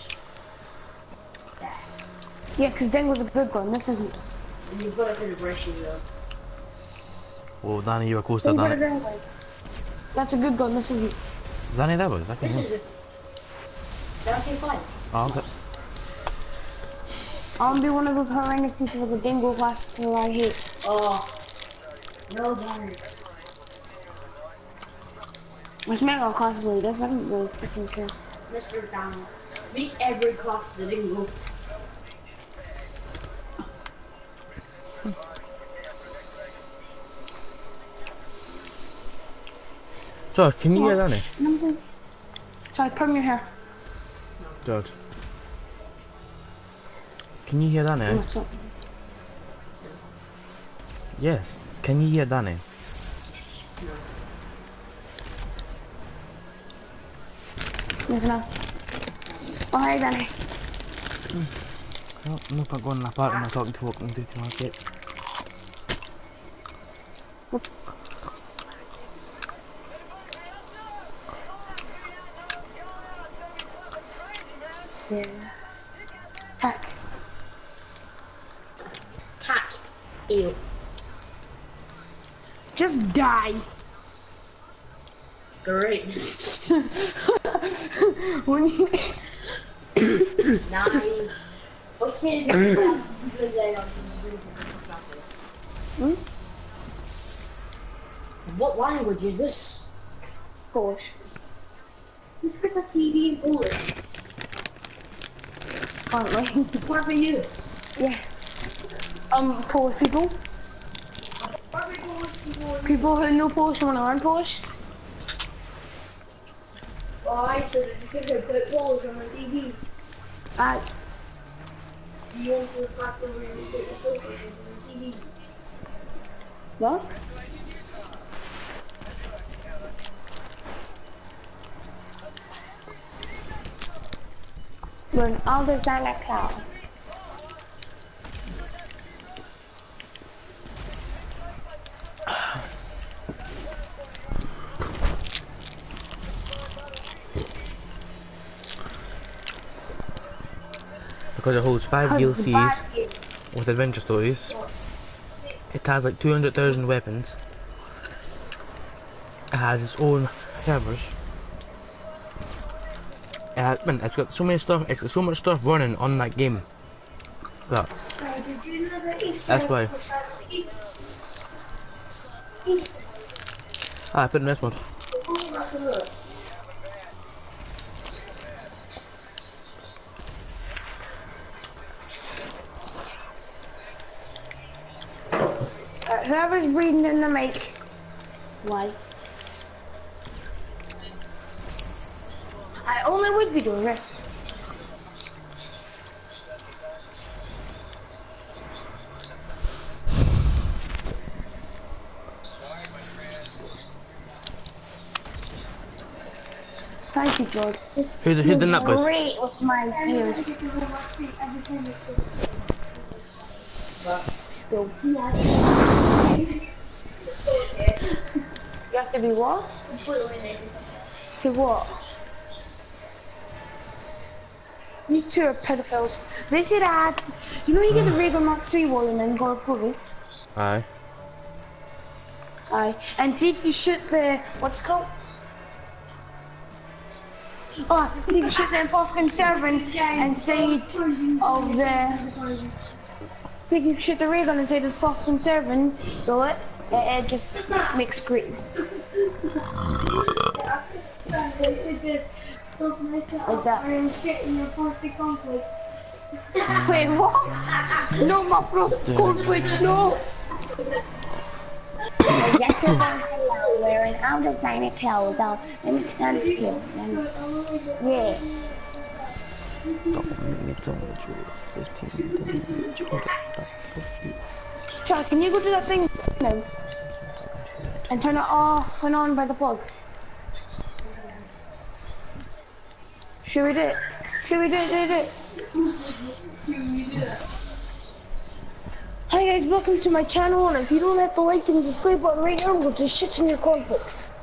Yeah. Yeah, because Dingo's a good one. This isn't. And you've got a bit of rushing though. well, Danny, you were close to Think of it Danny. That's a good gun. This isn't. Danny, that was. I can This hear. is Oh, a. The RK5. Oh, okay. I want to be one of those horrendous people with a Dingo glasses that I hate. Oh. No, Barry. It's mega costly. This doesn't really freaking care. Mr. Donald. Make every class the dingo. Josh, can you hear Danny? Number. Sorry, perm your hair. Dud. Can you hear that now? What's up? Yes. Can you hear Danny? now? Yes. Moving on. Alright, Danny. Well, I'm not going in that part, I'm talking to what I'm going to do to. Tack. Tack. Ew. Just die. Great. when you... Nine. Okay. Hmm? What language is this? Polish. You put a TV in Polish. Apparently. What for you? yeah. Um, Polish people. People who know Polish and want to learn Polish. Oh, I said it's because they put Polish on the TV. Uh, You want to fact say it's Polish on the TV. what? Learn all the Xanax Because it holds five DLCs with adventure stories. It has like 200,000 weapons. It has its own servers. Has, man, it's got so many stuff. It's got so much stuff running on that game. That that's why. I put in this one. Uh, whoever's breathing in the mic. Why? I only would be doing it. Thank you, George. This Who the- who that feels? Great with my ears. You have to be what? To what? These two are pedophiles. They said I had, you know you get the regular Mark 3 one and then go approval? Aye. Aye. And see if you shoot the, what's it called? Oh, see if you shoot the fucking servant and say of the, see if you shoot the ray gun and say the fucking servant, will it? It, it just makes screams. Like that. Wait, what? No, my frost cornflakes, no! Yes, you're going to wearing out of tiny tail down and still. And, yeah. Charlie, can you go to that thing now? And turn it off and on by the plug? Should we do it? Should we do it, do it, do it? Hi guys, welcome to my channel, and if you don't hit the like and subscribe button right now, I'm going to shit in your cornflakes.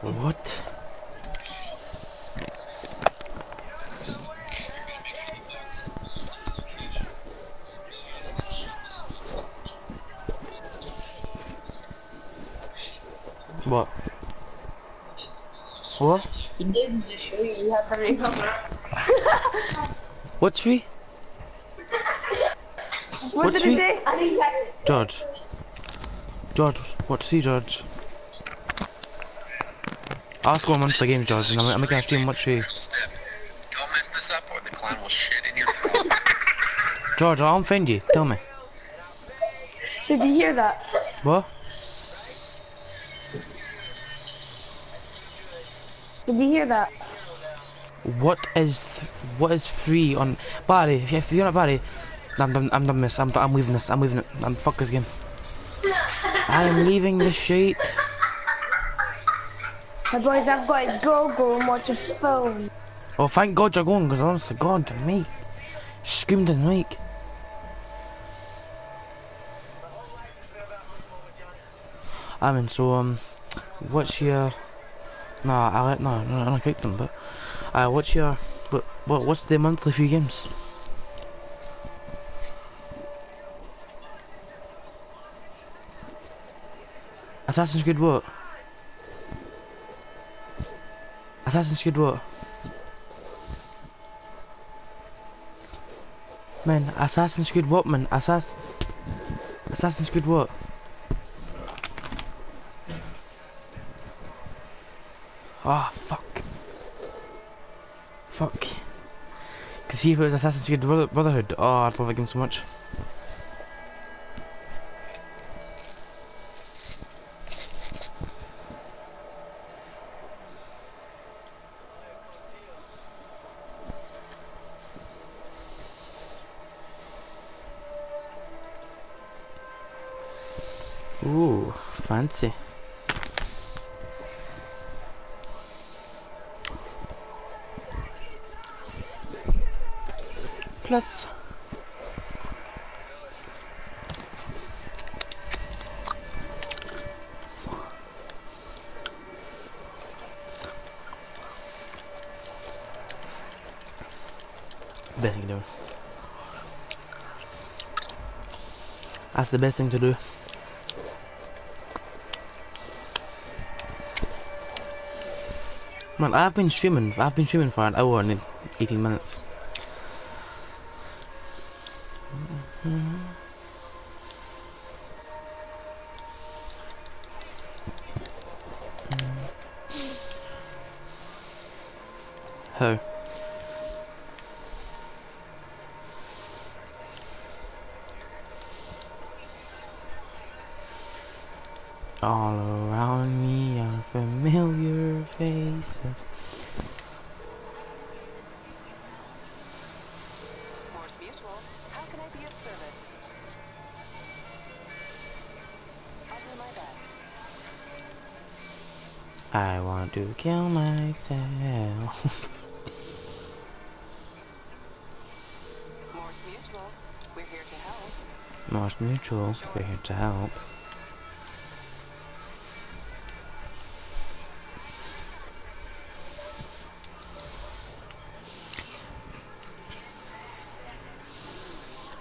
What? What? What? He didn't just show you, you have to recover. What's free? What What's did he he- say? I think that George. George, what's he, George? Ask one month the game, George, and I'm, I'm making a stream what's free. Don't mess this up or the clown will shit in your phone. George, I'll offend you. Tell me. Did you hear that? What? Did you hear that? What is th- what is free on Barry? If, if you're not Barry, I'm done. I'm done this. I'm done, I'm leaving this. I'm leaving it. I'm fuck this game. I am leaving this shit. My boys, I've got to go, go and watch a film. Oh, thank God you're going, because honest to God, me. Screamed in the mic. I mean, so, um, what's your... Nah, I let, no, no, no, I kicked them, but, uh, what's your, what, what, what's the monthly few games? Assassin's Creed what? Assassin's Creed what? Man, Assassin's Creed what, man? Assass... Assassin's Creed what? Ah, fuck. Fuck. Cause see if it was Assassin's Creed Brotherhood. Oh, I'd love that game so much. Fancy. Plus. Best thing to do. That's the best thing to do. Man, I've been streaming. I've been streaming for an hour and 18 minutes. Most mutual, we're here to help.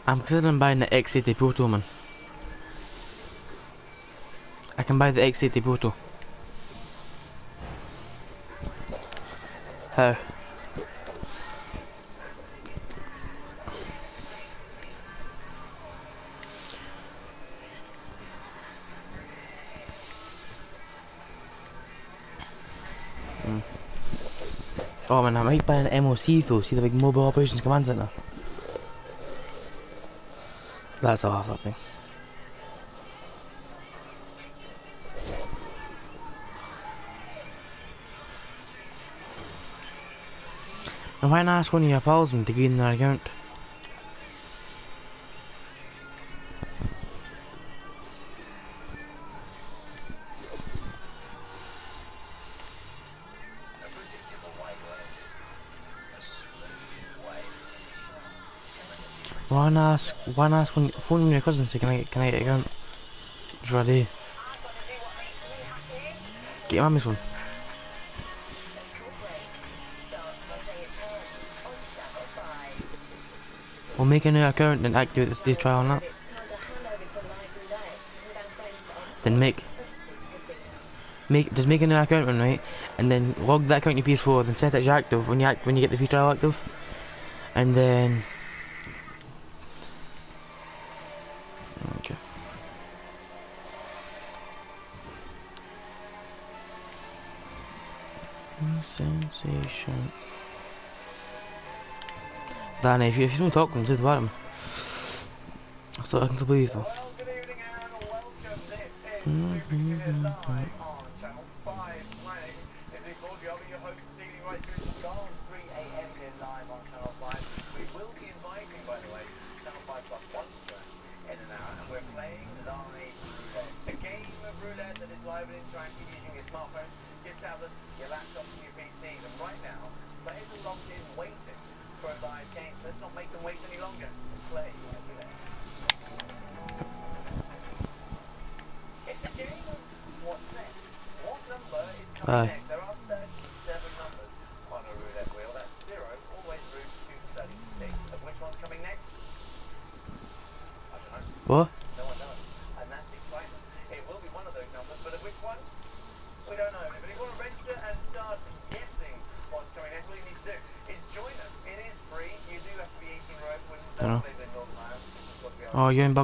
I'm considering buying the X80 Proto, man. I can buy the X80 Proto. How? Might buy an MOC though, see the big Mobile Operations Command Center. That's all I think. And why not ask one of your pals man, to in their account? Ask, why not ask one, phone one your cousins say, can I, get- can I get an account? It's ready. Get your mummy's one. We'll make a new account and activate this day trial on that. Then make make just make a new account one right and then log that account your PS4 then set it as active when you act when you get the free trial active and then Danny if you if you don't talk to the bottom I still I can believe though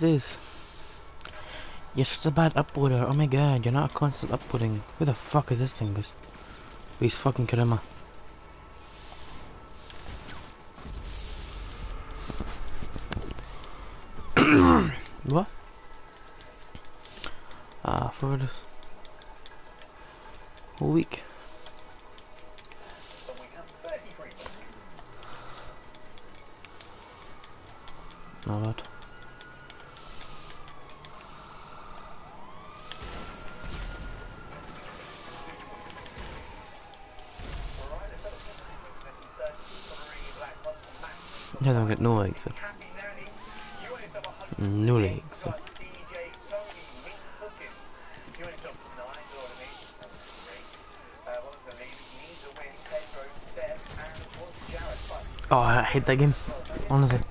this. You're such a bad uploader. Oh my god, you're not a constant uploading. Who the fuck is this thing? This, Who's fucking Karima? that game, honestly.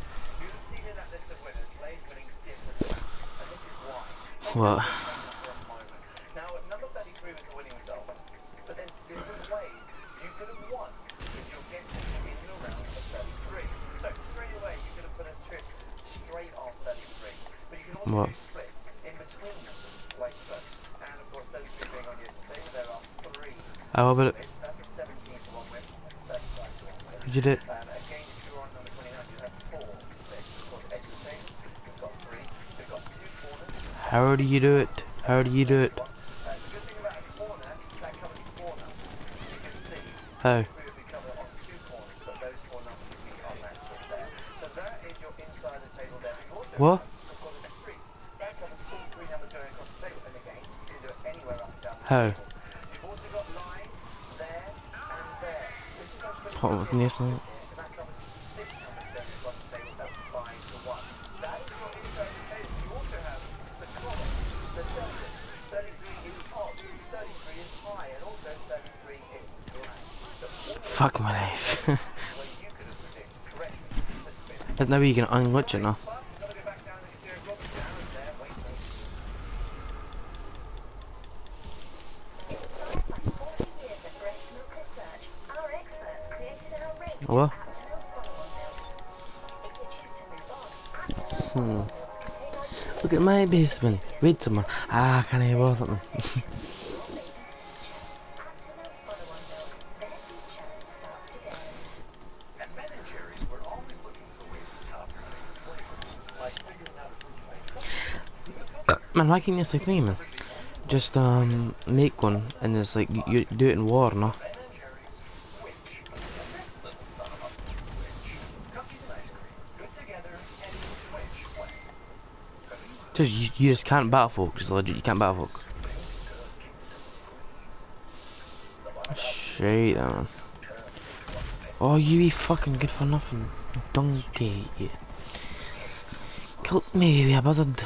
you do it. I'm glitching now. What? Hmm. Look at my basement. Wait someone. Ah, can I hear something? I'm liking this like name. Just um make one and it's like you, you do it in war, no? Just you, you just can't battle folk. Just legit, you can't battle folk. Shit, man. Oh, you fucking good for nothing, donkey. Killed me, you buzzard.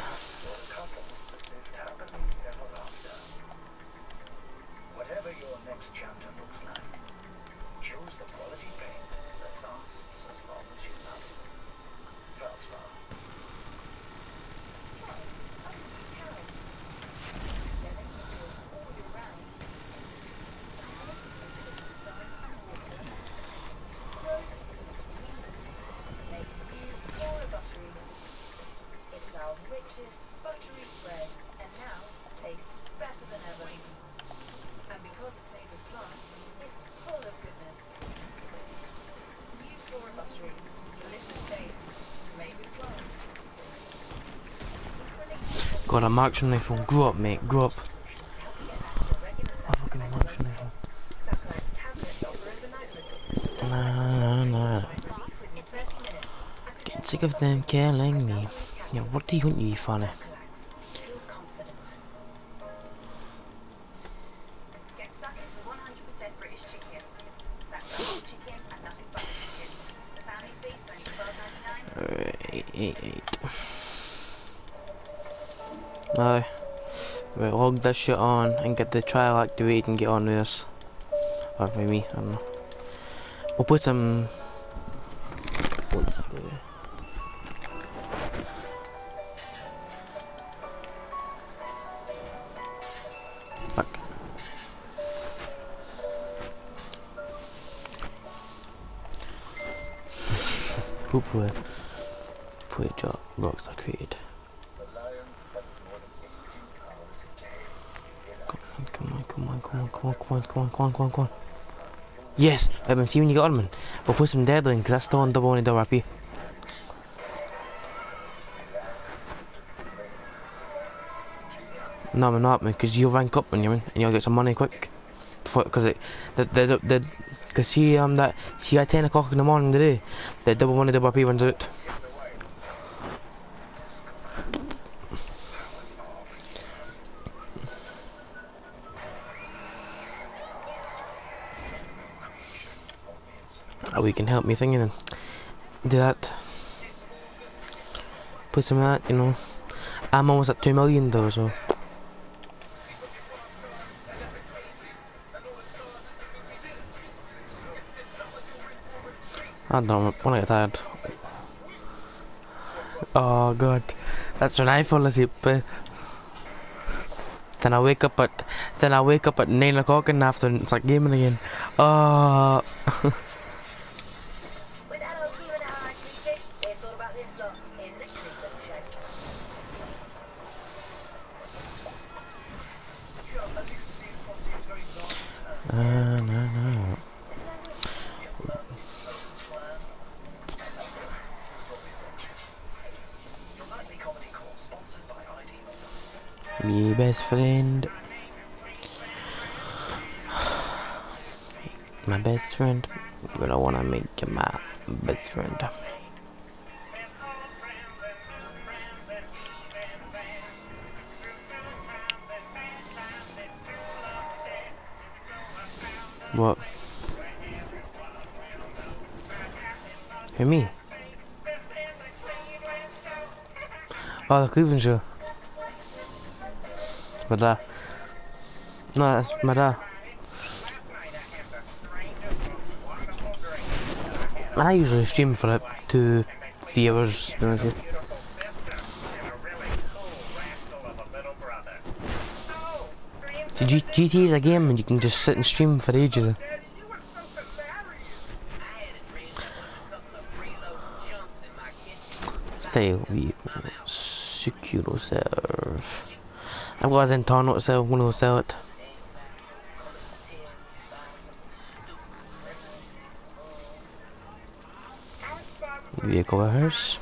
Action, and grow up, mate, grow up. Nah, nah, nah. Getting sick of them killing me. Yeah, what do you want, you funny? This shit on and get the trial activated and get on with this. Or maybe, I don't know. We'll put some... Yes, I've been see when you got them. We'll put some deadly because that's still on double and double RP. No, we're not, man, because you'll rank up when you're in, and you'll get some money quick. Because it, the, the, the, because see, um, that, see at 10 o'clock in the morning today, the double money double RP runs out. Thinking then. Do that. Put some of that, you know. I'm almost at 2 million though, so. I don't know, when I get tired. Oh god. That's when I fall asleep. Then I wake up at then I wake up at nine o'clock in the afternoon, it's like gaming again. Oh Dad. I usually stream for like two, three hours. You know what So G GT is a game and you can just sit and stream for ages. Style vehicle, secure yourself. I wasn't torn yourself wanna sell it. Vehicle.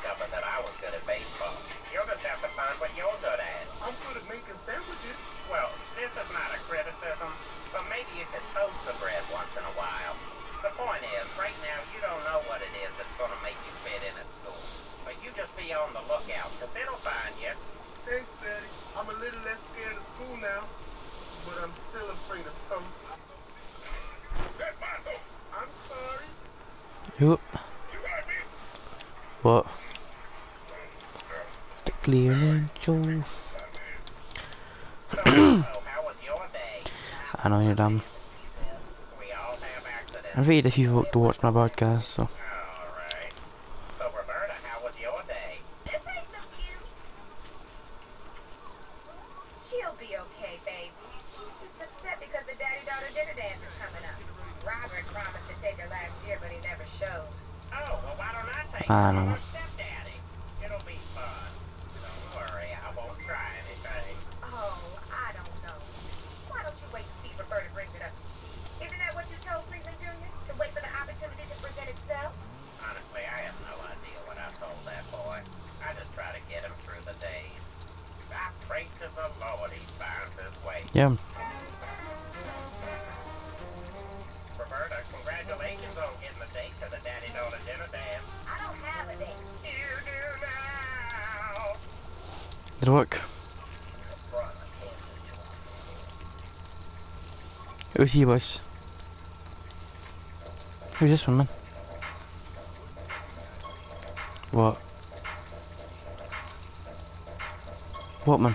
School, I that I was good at baseball. You'll just have to find what you're good at. I'm good at making sandwiches. Well, this is not a criticism, but maybe you could toast the bread once in a while. The point is, right now, you don't know what it is that's going to make you fit in at school. But you just be on the lookout, because it'll find you. Thanks, Daddy. I'm a little less scared of school now, but I'm still afraid of toast. That's my toast. I'm sorry. Yup. You got me. What? The clearing Joe. So, how was your day? I know you're dumb. We all have accidents. I read if you to watch my podcast, so. Alright. So, Roberta, how was your day? This ain't no you. She'll be okay, baby. She's just upset because the daddy-daughter dinner dance is coming up. Robert promised to take her last year, but he never showed. Oh, well, why don't I take I her know. to her stepdaddy? It'll be fun. Don't worry, I won't try anything. Oh, I don't know. Why don't you wait to see if Roberta brings it up to you? Isn't that what you told Cleveland Jr.? To wait for the opportunity to present itself? Honestly, I have no idea what I told that boy. I just try to get him through the days. I pray to the Lord he finds his way. Yeah. Roberta, congratulations on getting a date to the daddy-daughter dinner dance. I don't have a date. You do now. Did it work? Who's he, boys? Who's this one, man? What? What, man?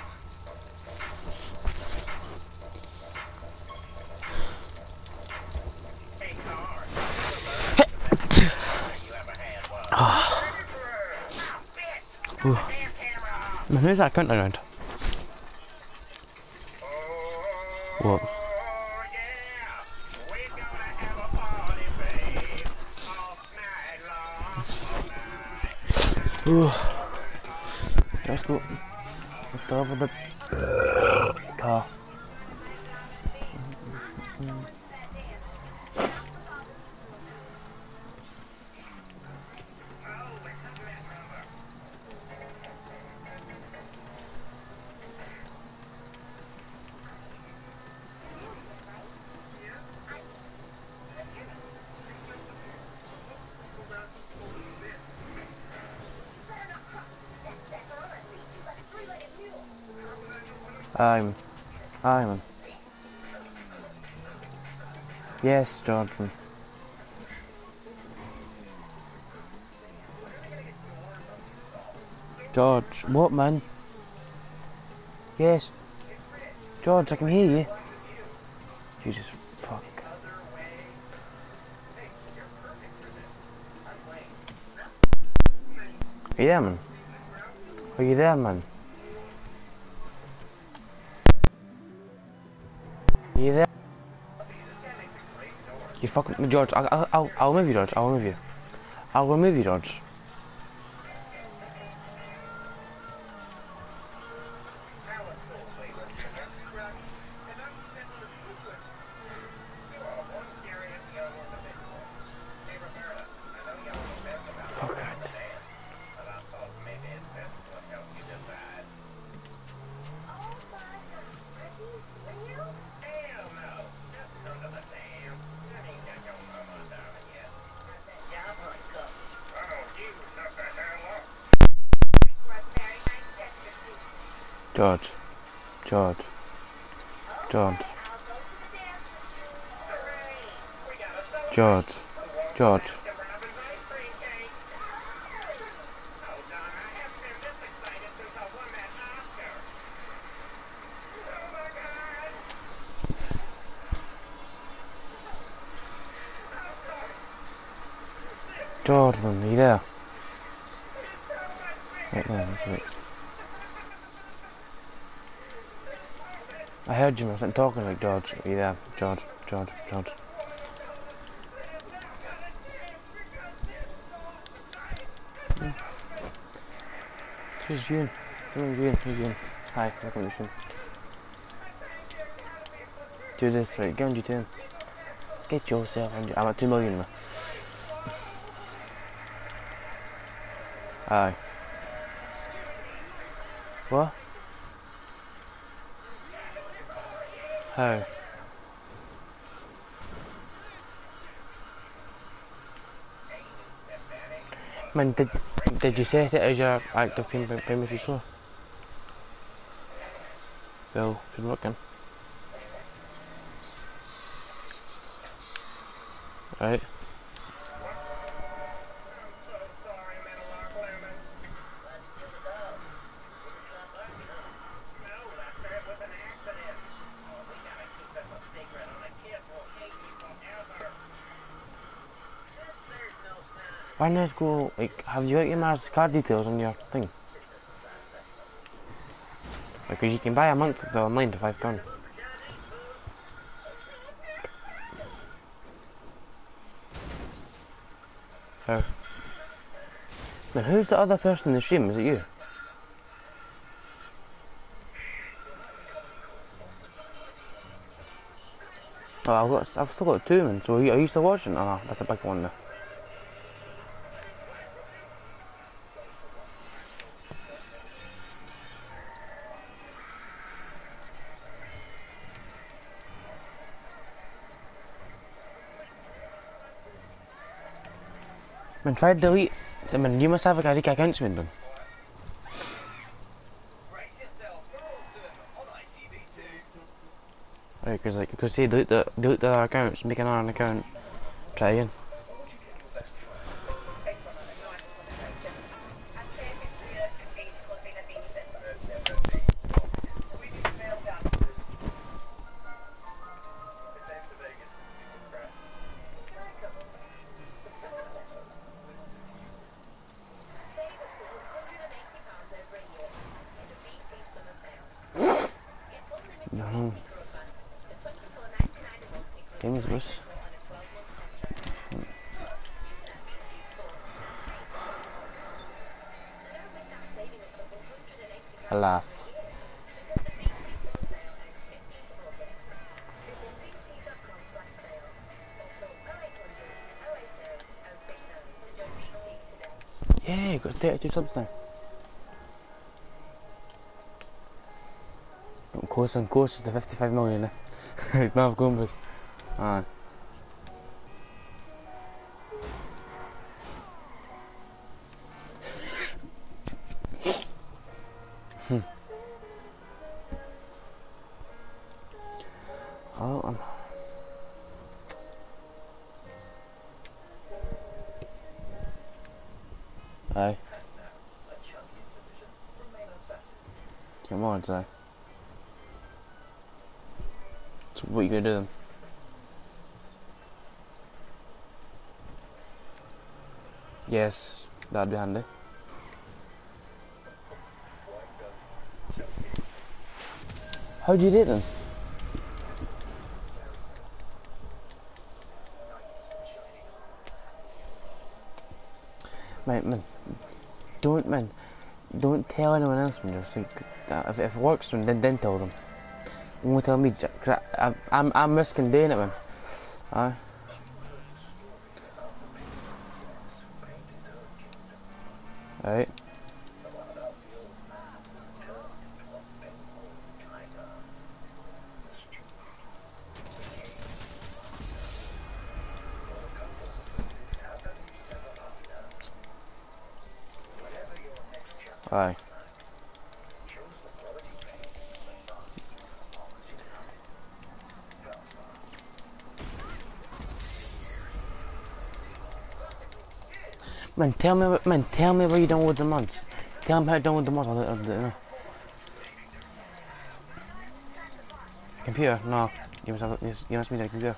Hey, Carl, you ever had one? Ah. Now, bitch, Ooh. damn camera off. Man, who's that cunt around? What? Oh. Ooh. Let's. Let's go over the car. I'm. I'm. Yes, Jordan. George, what man? Yes. George, I can hear you. Jesus, fuck. Are you there, man? Are you there, man? You there? You fucking George. I'll, I'll, I'll, I'll move you, George. I'll move you. I'll remove you, George. Wasn't talking like George. Yeah? George, George, George. June? Someone June, who's June? Hi, welcome to the. Do this, right, two. Get yourself on I'm at 2 million. Aye. What? How? Man, did did you set it as your active payment so? Bill, been working. Right. Not go, like, have you got your Mars card details on your thing? Because you can buy a month of the online for five pound. How? Now who's the other person in the stream? Is it you? Oh, I've got, I've still got two man. So are you, are you still watching? Oh, that's a big one now. Man, try to delete. I mean, you must have like a Rick accounts man. Right, because like, because say delete the delete the accounts, make another account, try again. 32 subs now. Closer and closer to 55 million now. Columbus. Aye. Yes, that'd be handy. How'd you do it then? Mate, man, don't, man, don't tell anyone else, man, just like, if, if it works, man, then, then tell them. Don't tell me, Jack, I, I, I'm, I'm risking doing it, man. Aye. Right. Aye. Man, tell me, what- man, tell me where you download the months. Tell me how to download the mods. I'll, I'll do it now. Computer? No. You must have, you you must be the computer.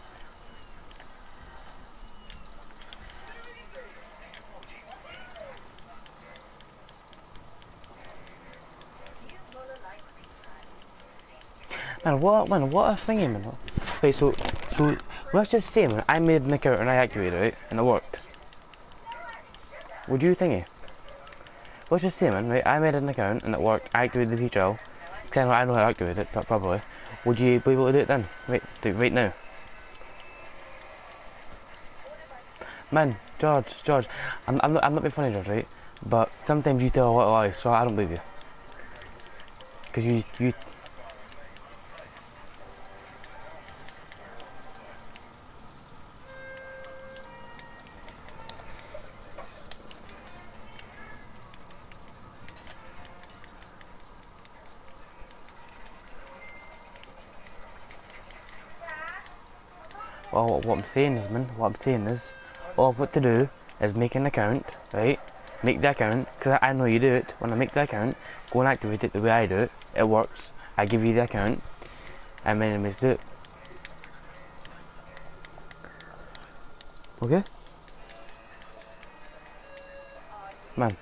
Man, what, man, what a thingy, man. Wait, so, so, let's just say, man, I made an account and I activated it, and it worked. Would you thingy? Let's just say, man, right, I made an account and it worked, I activated the CTRL, because I know, I know how to activate it, pro- probably. Would you be able to do it then? Right, do, right now. Man, George, George, I'm, I'm not, I'm not being funny, George, right? But sometimes you tell a lot of lies, so I don't believe you. Because you, you, saying is, man, what I'm saying is, all I've got to do is make an account, right? Make the account, because I, know you do it. When I make the account, go and activate it the way I do it. It works. I give you the account, and then enemies do it. Okay? Man.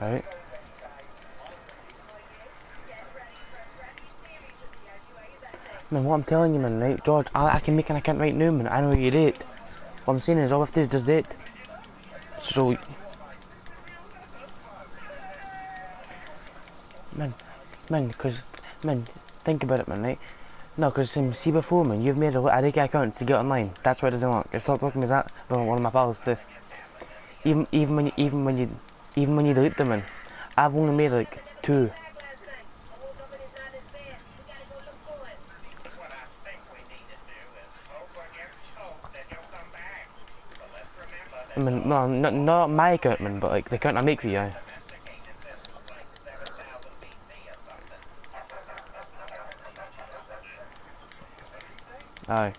Right? Man, what I'm telling you, man, right, George, I, I can make an account right now, man. I know you did. What I'm saying is, all I have to do is just do it. So, man, man, because, man, think about it, man, right? No, because um, see before, man, you've made a lot of accounts to get online. That's why it doesn't work. It's not working as that. But one of my pals do. Even, even when, you, even when you, even when you delete them, man, I've only made like two. What I think we need to do is hope against hope that he'll come back. But let's remember that mean, no, not, my man, but like the account I make for you. aye. domesticated this was like 7000 BC or something. Aye.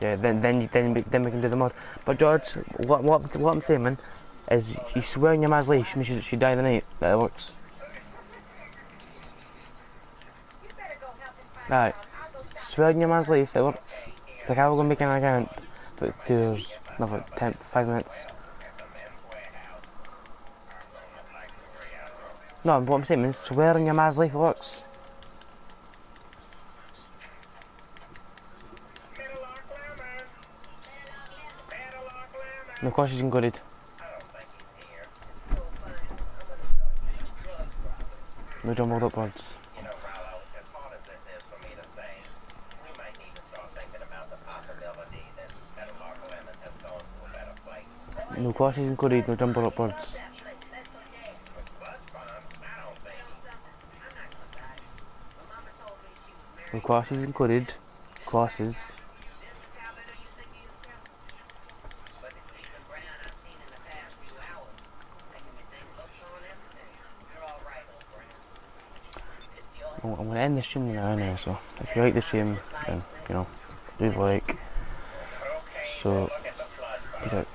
Yeah, then then then we- then we can do the mod. But George, what what what I'm saying, man, is you swear in your man's life she she die the night that it works. Aye. Swear in your man's life it works. It's like how we're gonna make an account, but there's another 10, 5 minutes. No, what I'm saying is swear in your man's life works. And of course included. He's here. No jumbled up words. You know, Rallo, as hard as this is for me to say, we might need to start thinking about the possibility that Middlelock Lemon has gone to a better place. No courses included, no jumbled up words. With sludge bombs, I don't think No courses included. I'm I'm gonna end the stream now anyway, so if you like the stream, then, you know, leave a like. So, peace out.